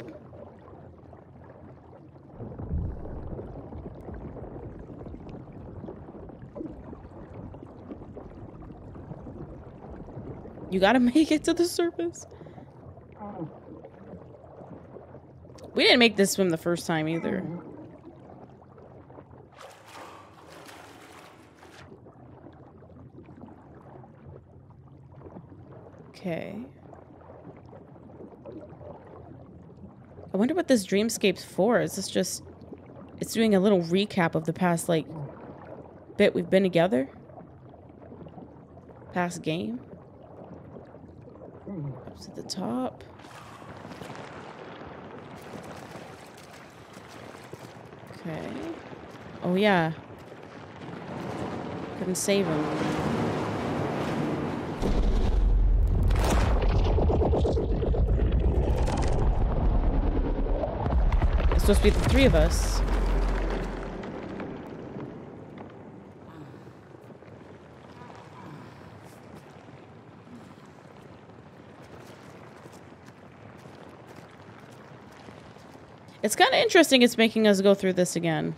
You gotta make it to the surface. We didn't make this swim the first time either. Okay. I wonder what this dreamscape's for. Is this just... It's doing a little recap of the past, like, bit we've been together? Past game? Up to the top. Okay. Oh, yeah. Couldn't save him. It's supposed to be the three of us. It's kind of interesting it's making us go through this again.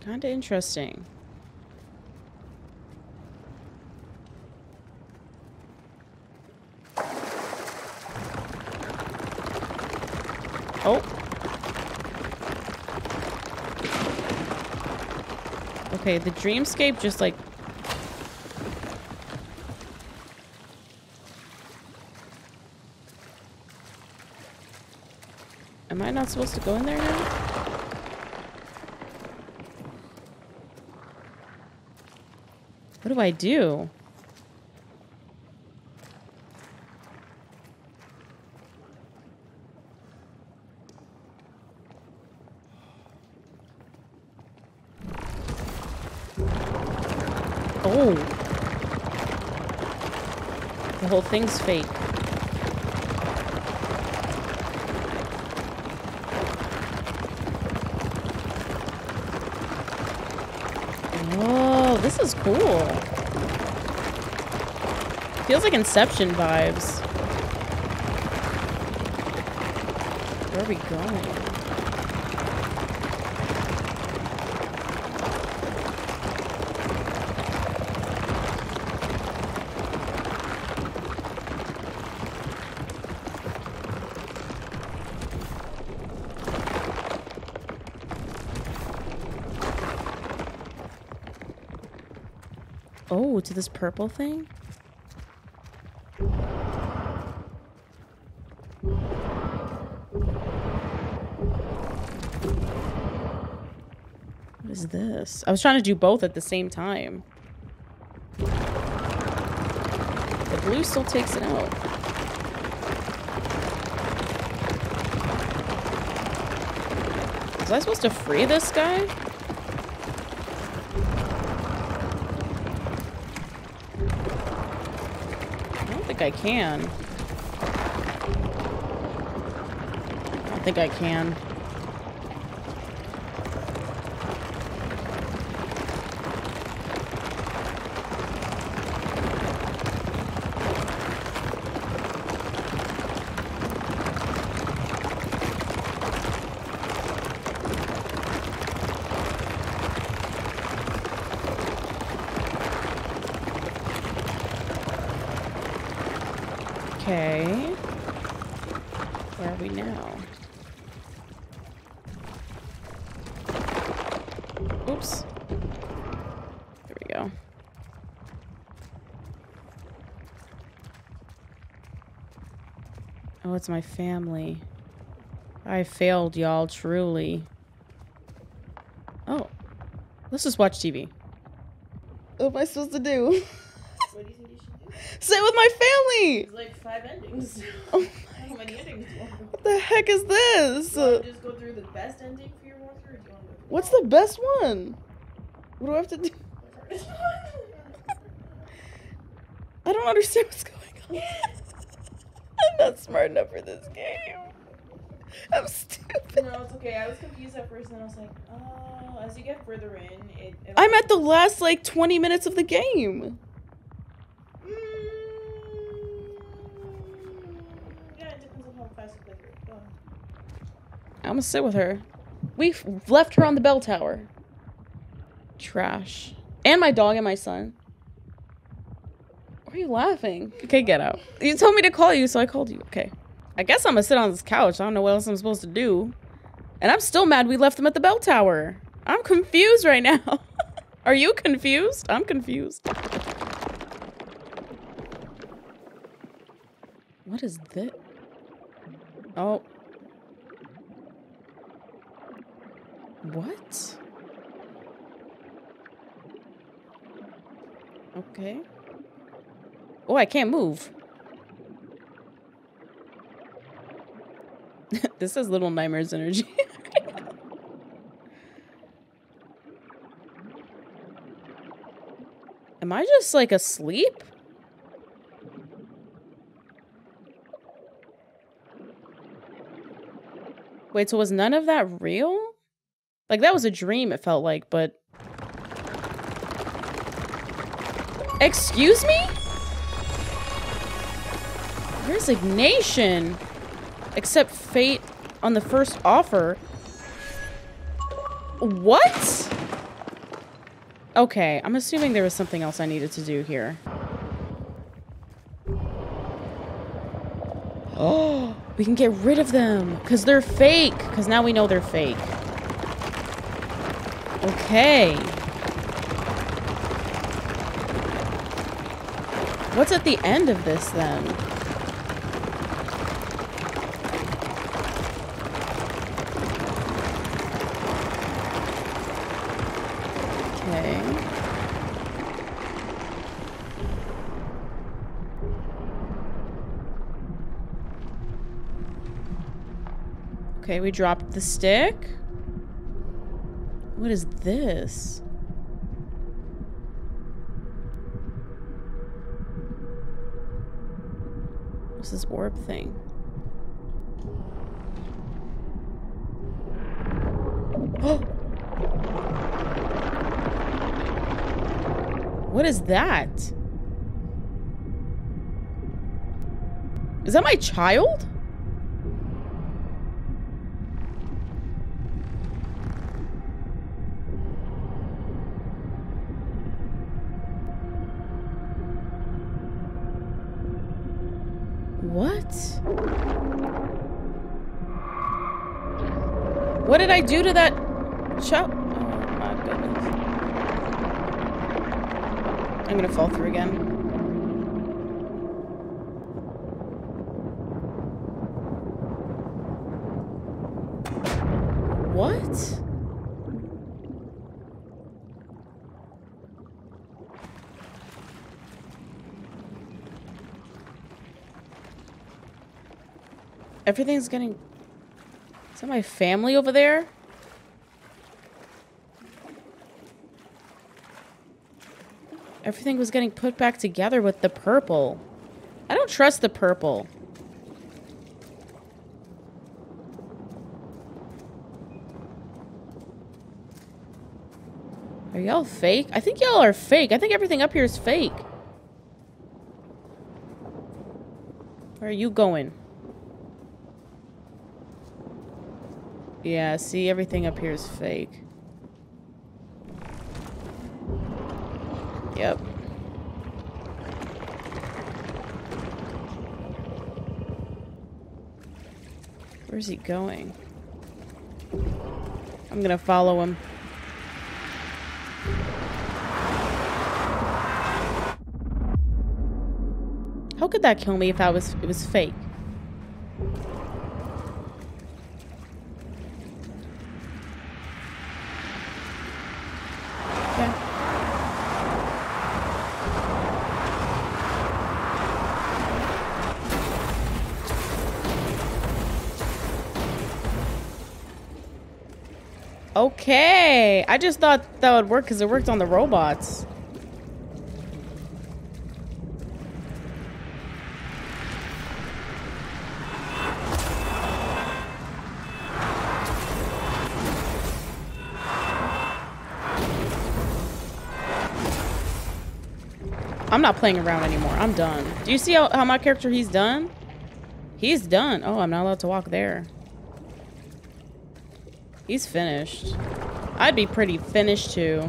Kind of interesting. Oh. Okay, the dreamscape just like... Am I not supposed to go in there now? What do I do? Oh. The whole thing's fake. Whoa, this is cool. Feels like Inception vibes. Where are we going? Oh, to this purple thing? What is this? I was trying to do both at the same time. The blue still takes it out. Was I supposed to free this guy? Think I can. I don't think I can. Okay. Where are we now? Oops. There we go. Oh, it's my family. I failed, y'all, truly. Oh. Let's just watch TV. What am I supposed to do? What do you think you should do? Sit with my family! There's like five endings. Oh How many endings do you want? What the heck is this? Do you want to just go through the best ending for your walkthrough, or do you want to What's the best one? What do I have to do? I don't understand what's going on. I'm not smart enough for this game. I'm stupid. no, it's okay. I was confused at first, and then I was like, oh, as you get further in, it. it I'm at the last like 20 minutes of the game. Mm, yeah, it depends on how fast you play through it. Go on. I'm gonna sit with her. We left her on the bell tower. Trash. And my dog and my son. Why are you laughing? Okay, get out. You told me to call you, so I called you. Okay. I guess I'm gonna sit on this couch. I don't know what else I'm supposed to do. And I'm still mad we left them at the bell tower. I'm confused right now. are you confused? I'm confused. What is this? Oh. What? Okay. Oh, I can't move. this is Little Nightmares energy. Am I just like asleep? Wait, so was none of that real? Like that was a dream it felt like, but Excuse me? Resignation. Accept fate on the first offer. What? Okay, I'm assuming there was something else I needed to do here. Oh, we can get rid of them because they're fake. Because now we know they're fake. Okay. What's at the end of this then? Okay. Okay, we dropped the stick. What is this? What's this orb thing? what is that? Is that my child? Do to that child? Oh my goodness. I'm gonna fall through again. What? Everything's getting... Is that my family over there? Everything was getting put back together with the purple. I don't trust the purple. Are y'all fake? I think y'all are fake. I think everything up here is fake. Where are you going? Yeah, see, everything up here is fake. Yep. Where's he going? I'm gonna follow him. How could that kill me if I was it was fake? Okay. I just thought that would work because it worked on the robots. I'm not playing around anymore. I'm done. Do you see how, how my character, he's done? He's done. Oh, I'm not allowed to walk there. He's finished. I'd be pretty finished too.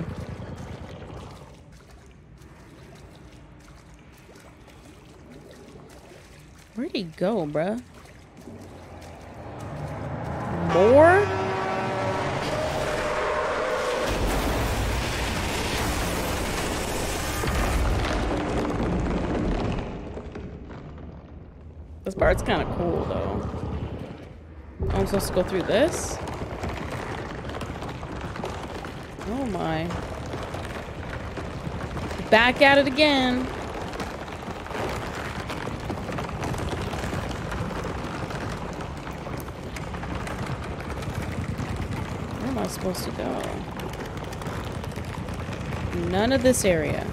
Where'd he go, bruh? More? This part's kind of cool, though. Oh, I'm supposed to go through this? Oh my. Back at it again. Where am I supposed to go? None of this area.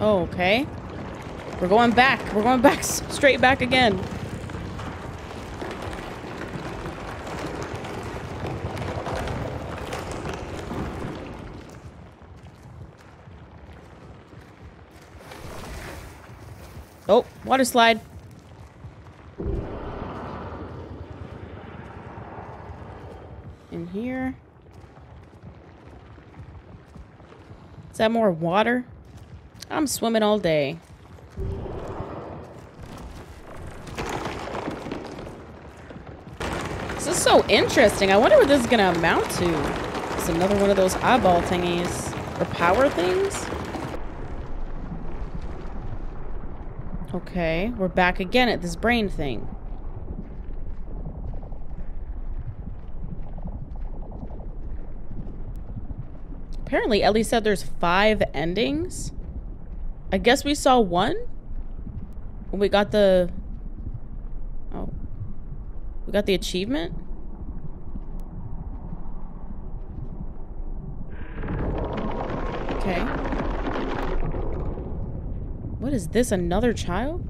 Oh, okay. We're going back. We're going back straight back again. Oh, water slide. In here. Is that more water? I'm swimming all day. Interesting. I wonder what this is going to amount to. It's another one of those eyeball thingies. Or power things? Okay, we're back again at this brain thing. Apparently, Ellie said there's five endings. I guess we saw one? When we got the Oh. we got the achievement? Okay. What is this? Another child?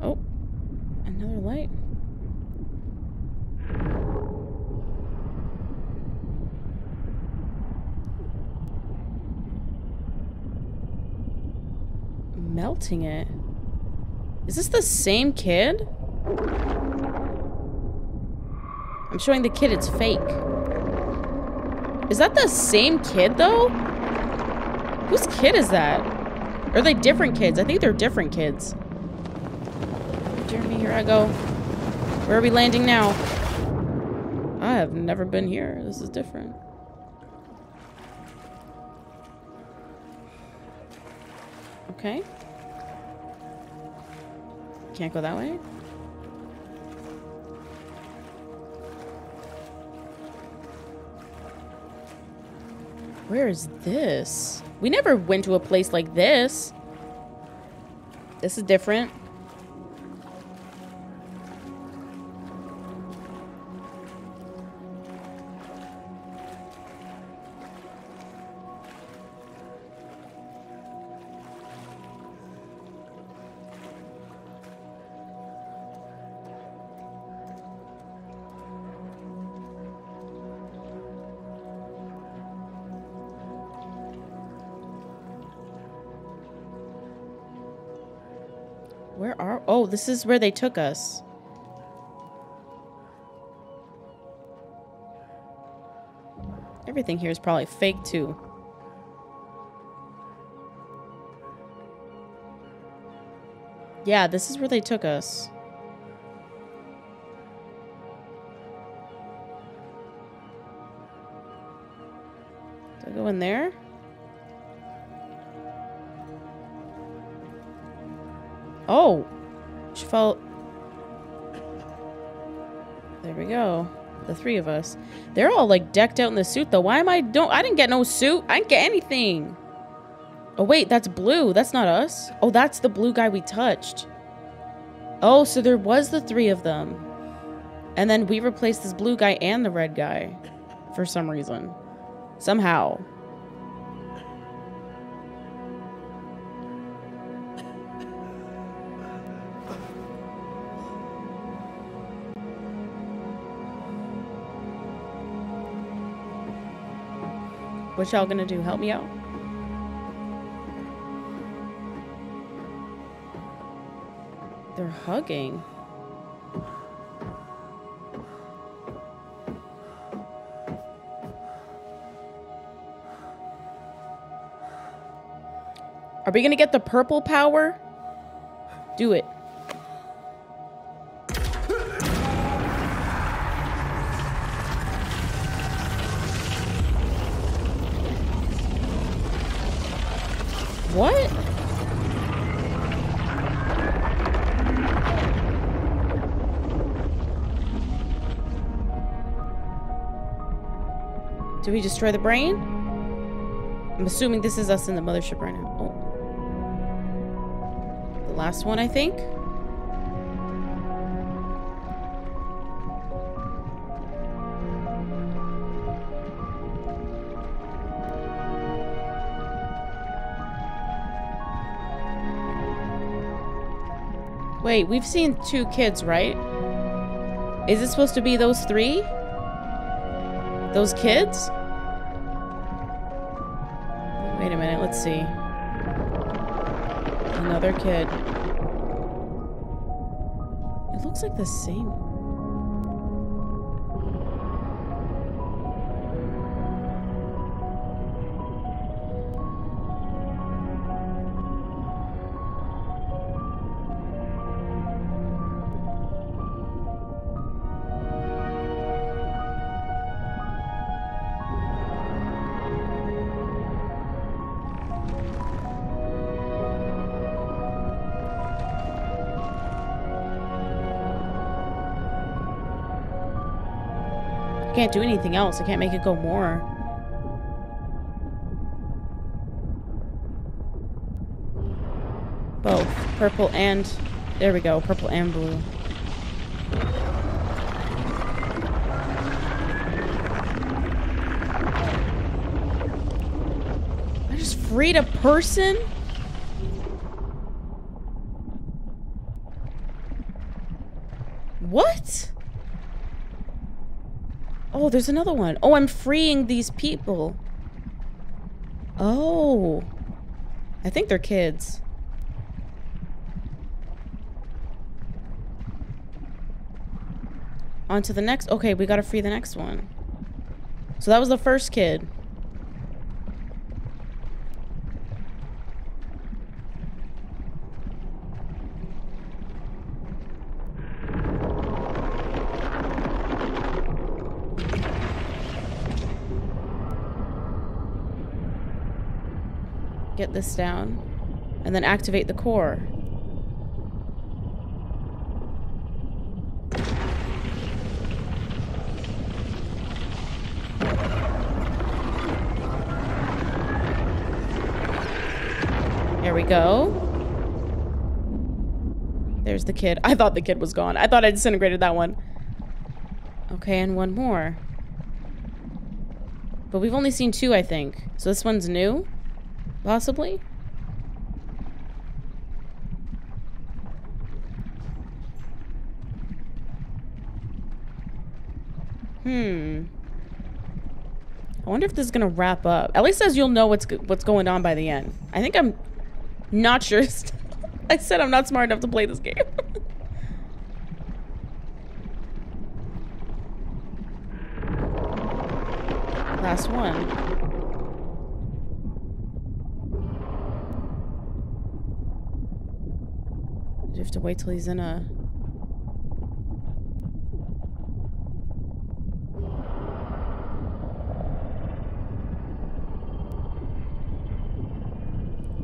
Oh, another light. melting it. Is this the same kid? I'm showing the kid it's fake. Is that the same kid, though? Whose kid is that? Are they different kids? I think they're different kids. Jeremy, here I go. Where are we landing now? I have never been here. This is different. Okay. Can't go that way? Where is this? We never went to a place like this. This is different. Oh, this is where they took us. Everything here is probably fake, too. Yeah, this is where they took us. Do I go in there? Oh, she fell. There we go. The three of us. They're all like decked out in the suit though. Why am I don't I didn't get no suit. I didn't get anything. Oh wait, that's blue. That's not us. Oh, that's the blue guy we touched. Oh, so there was the three of them. And then we replaced this blue guy and the red guy for some reason. Somehow. What y'all gonna do? Help me out? They're hugging. Are we gonna get the purple power? Do it. We destroy the brain? I'm assuming this is us in the mothership right now. Oh. The last one, I think. Wait, we've seen two kids, right? Is it supposed to be those three? Those kids? Let's see. Another kid. It looks like the same. Can't do anything else. I can't make it go more. Both. Purple and... There we go. Purple and blue. I just freed a person? What? Oh, there's another one. Oh, I'm freeing these people. Oh. I think they're kids. On to the next. Okay, we gotta free the next one. So that was the first kid. Get this down. And then activate the core. There we go. There's the kid. I thought the kid was gone. I thought I disintegrated that one. Okay, and one more. But we've only seen two, I think. So this one's new? Possibly? Hmm. I wonder if this is gonna wrap up. At least as you'll know what's what's going on by the end. I think I'm not sure. I said I'm not smart enough to play this game. Last one. Have to wait till he's in a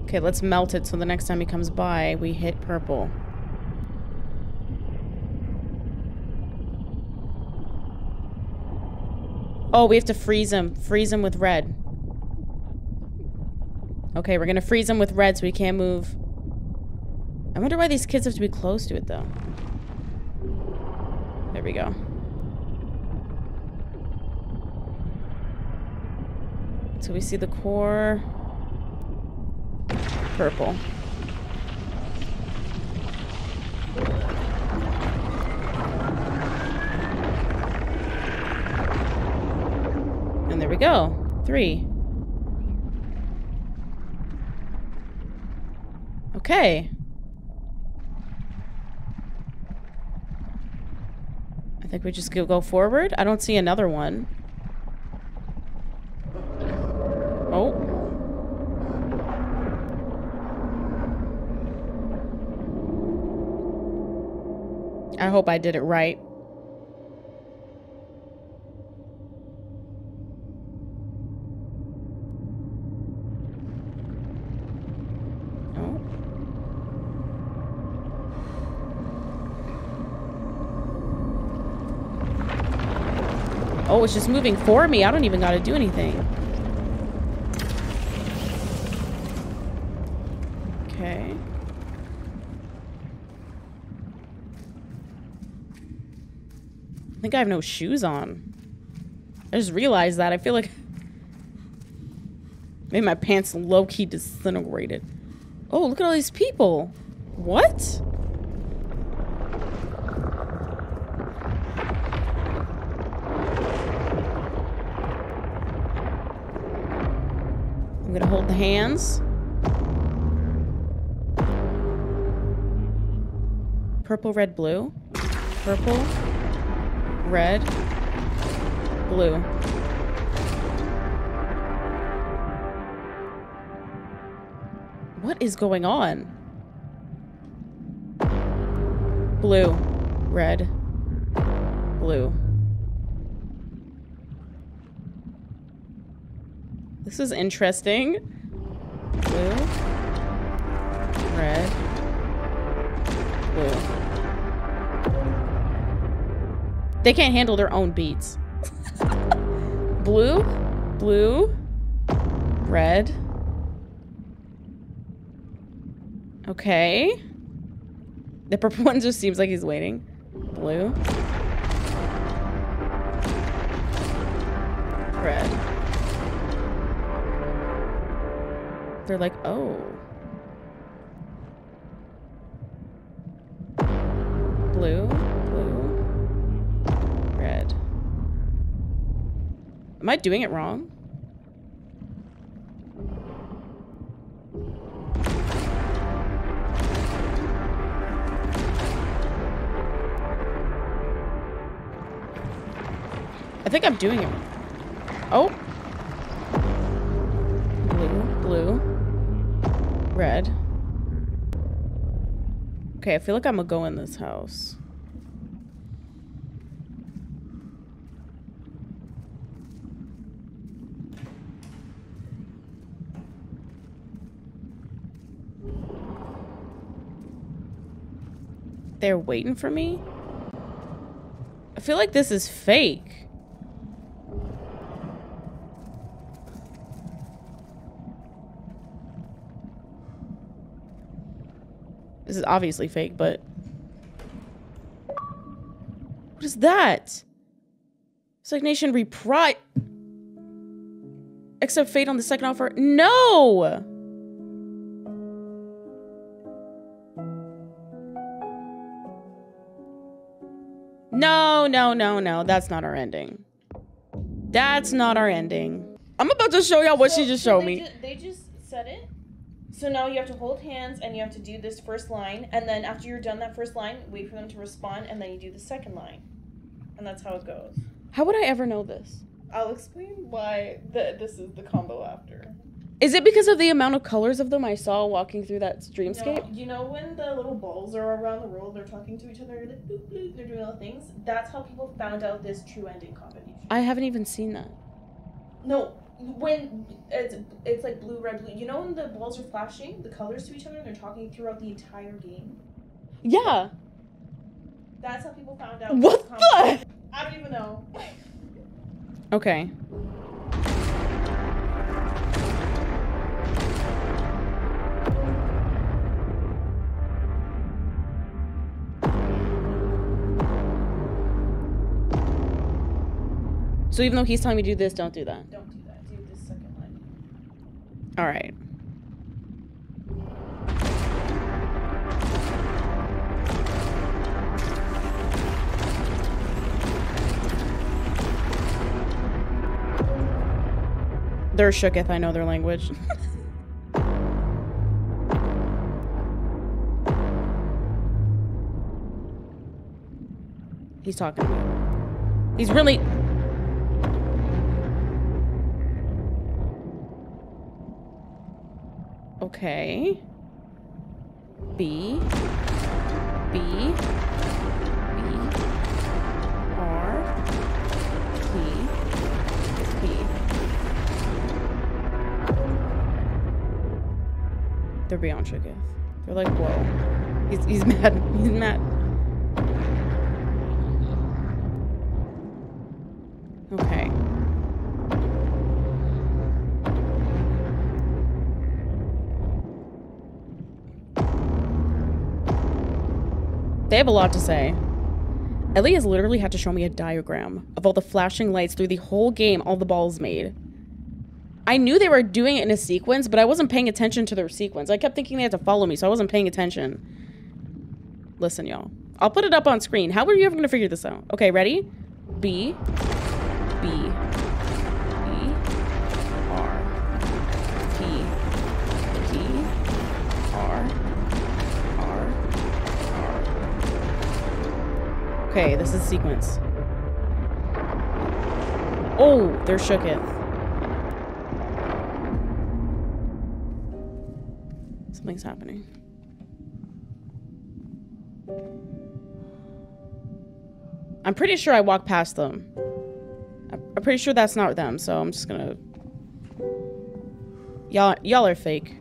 Okay, let's melt it so the next time he comes by, we hit purple. Oh, we have to freeze him. Freeze him with red. Okay, we're gonna freeze him with red so he can't move. I wonder why these kids have to be close to it, though. There we go. So we see the core purple. And there we go. Three. Okay. Think we just go forward. I don't see another one. Oh. I hope I did it right. Oh. It's just moving for me. I don't even got to do anything. Okay. I think I have no shoes on. I just realized that. I feel like maybe my pants low-key disintegrated. Oh, look at all these people. What? Gonna hold the hands. Purple, red, blue. Purple red, blue. What is going on? Blue, red, blue. This is interesting. Blue, red, blue. They can't handle their own beats. blue, blue, red. Okay. The purple one just seems like he's waiting. Blue. They're like, oh. Blue. Blue, red. Am I doing it wrong? I think I'm doing it. Oh. Okay, I feel like I'm gonna go in this house. They're waiting for me? I feel like this is fake. Obviously fake, but... What is that? Nation reprise... Except fate on the second offer. No! No, no, no, no. That's not our ending. That's not our ending. I'm about to show y'all what So- she just showed me. ju- they just said it. So now you have to hold hands and you have to do this first line, and then after you're done that first line, wait for them to respond, and then you do the second line, and that's how it goes. How would I ever know this? I'll explain why the, this is the combo after. Is it because of the amount of colors of them I saw walking through that No, dreamscape? you know when the little balls are around the world, they're talking to each other, like bloop, bloop, they're doing all things. That's how people found out this true ending combination. I haven't even seen that. No, when it's it's like blue, red, blue. You know when the balls are flashing, the colors to each other, and they're talking throughout the entire game. Yeah. That's how people found out. What the? I don't even know. Okay. So even though he's telling me to do this, don't do that. Don't do that. Do this second line. All right. They're shooketh, I know their language. He's talking to me. He's really Okay. B. B. B. R. P. P. They're beyond shooketh. They're like, whoa. He's, he's mad. He's mad. They have a lot to say. Ellie has literally had to show me a diagram of all the flashing lights through the whole game all the balls made. I knew they were doing it in a sequence, but I wasn't paying attention to their sequence. I kept thinking they had to follow me, so I wasn't paying attention. Listen, y'all. I'll put it up on screen. How are you ever going to figure this out? Okay, ready? B. B. Okay, this is sequence. Oh, they're shooketh. Something's happening. I'm pretty sure I walked past them. I'm I'm pretty sure that's not them, so I'm just gonna. Y'all, y'all are fake.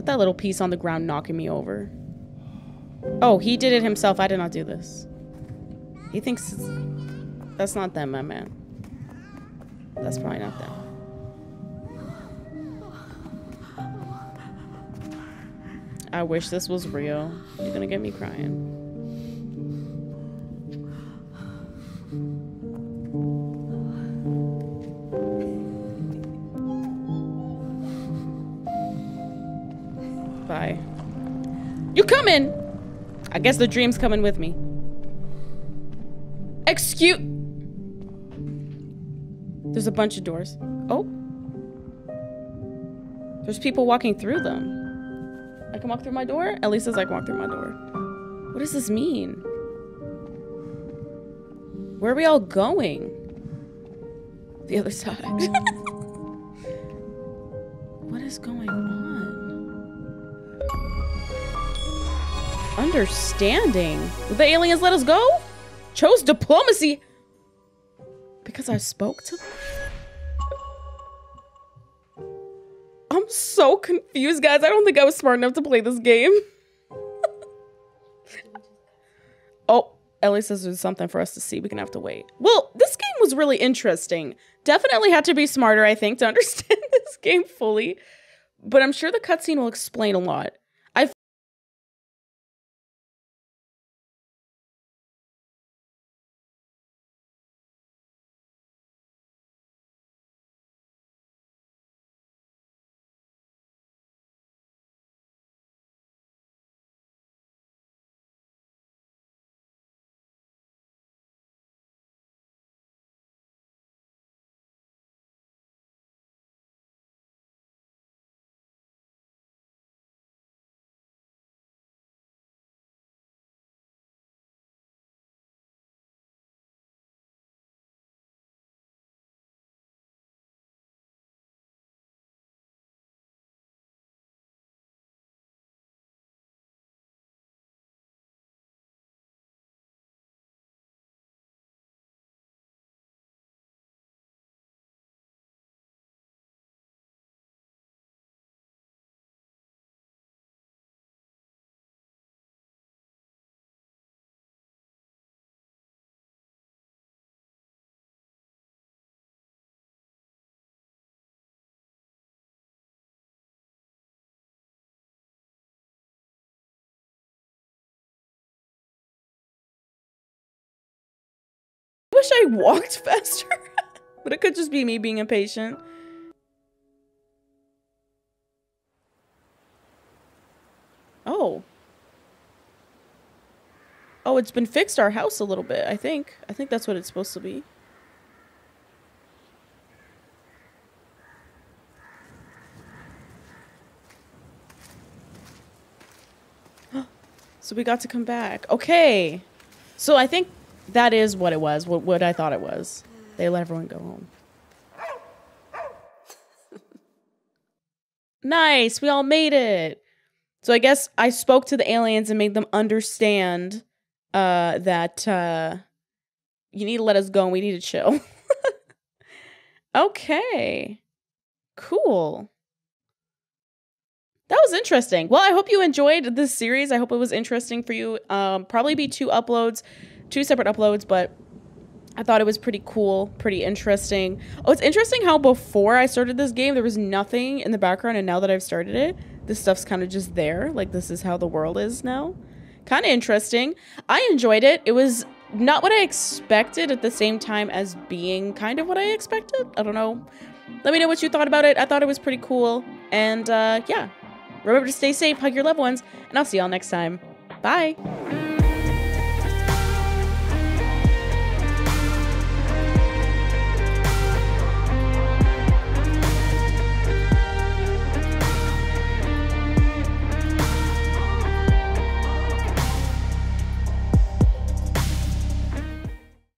Not that little piece on the ground knocking me over. Oh, he did it himself. I did not do this. He thinks that's not them, my man. That's probably not them. I wish this was real. You're gonna get me crying. Coming? I guess the dream's coming with me. Excuse. There's a bunch of doors. Oh. There's people walking through them. I can walk through my door? Ellie says I can walk through my door. What does this mean? Where are we all going? The other side. what is going on? Understanding. The aliens let us go? Chose diplomacy because I spoke to them? I'm so confused, guys. I don't think I was smart enough to play this game. oh, Ellie says there's something for us to see. We're gonna have to wait. Well, this game was really interesting. Definitely had to be smarter, I think, to understand this game fully. But I'm sure the cutscene will explain a lot. Wish I walked faster. but it could just be me being impatient. Oh. Oh, it's been fixed our house a little bit, I think. I think that's what it's supposed to be. so we got to come back. Okay. So I think that is what it was. What, what I thought it was. They let everyone go home. nice. We all made it. So I guess I spoke to the aliens and made them understand uh, that uh, you need to let us go and we need to chill. okay. Cool. That was interesting. Well, I hope you enjoyed this series. I hope it was interesting for you. Um, probably be two uploads two separate uploads, but I thought it was pretty cool, pretty interesting. Oh, it's interesting how before I started this game, there was nothing in the background, and now that I've started it, this stuff's kind of just there. Like, this is how the world is now. Kind of interesting. I enjoyed it. It was not what I expected at the same time as being kind of what I expected. I don't know. Let me know what you thought about it. I thought it was pretty cool. And uh, yeah, remember to stay safe, hug your loved ones, and I'll see y'all next time. Bye.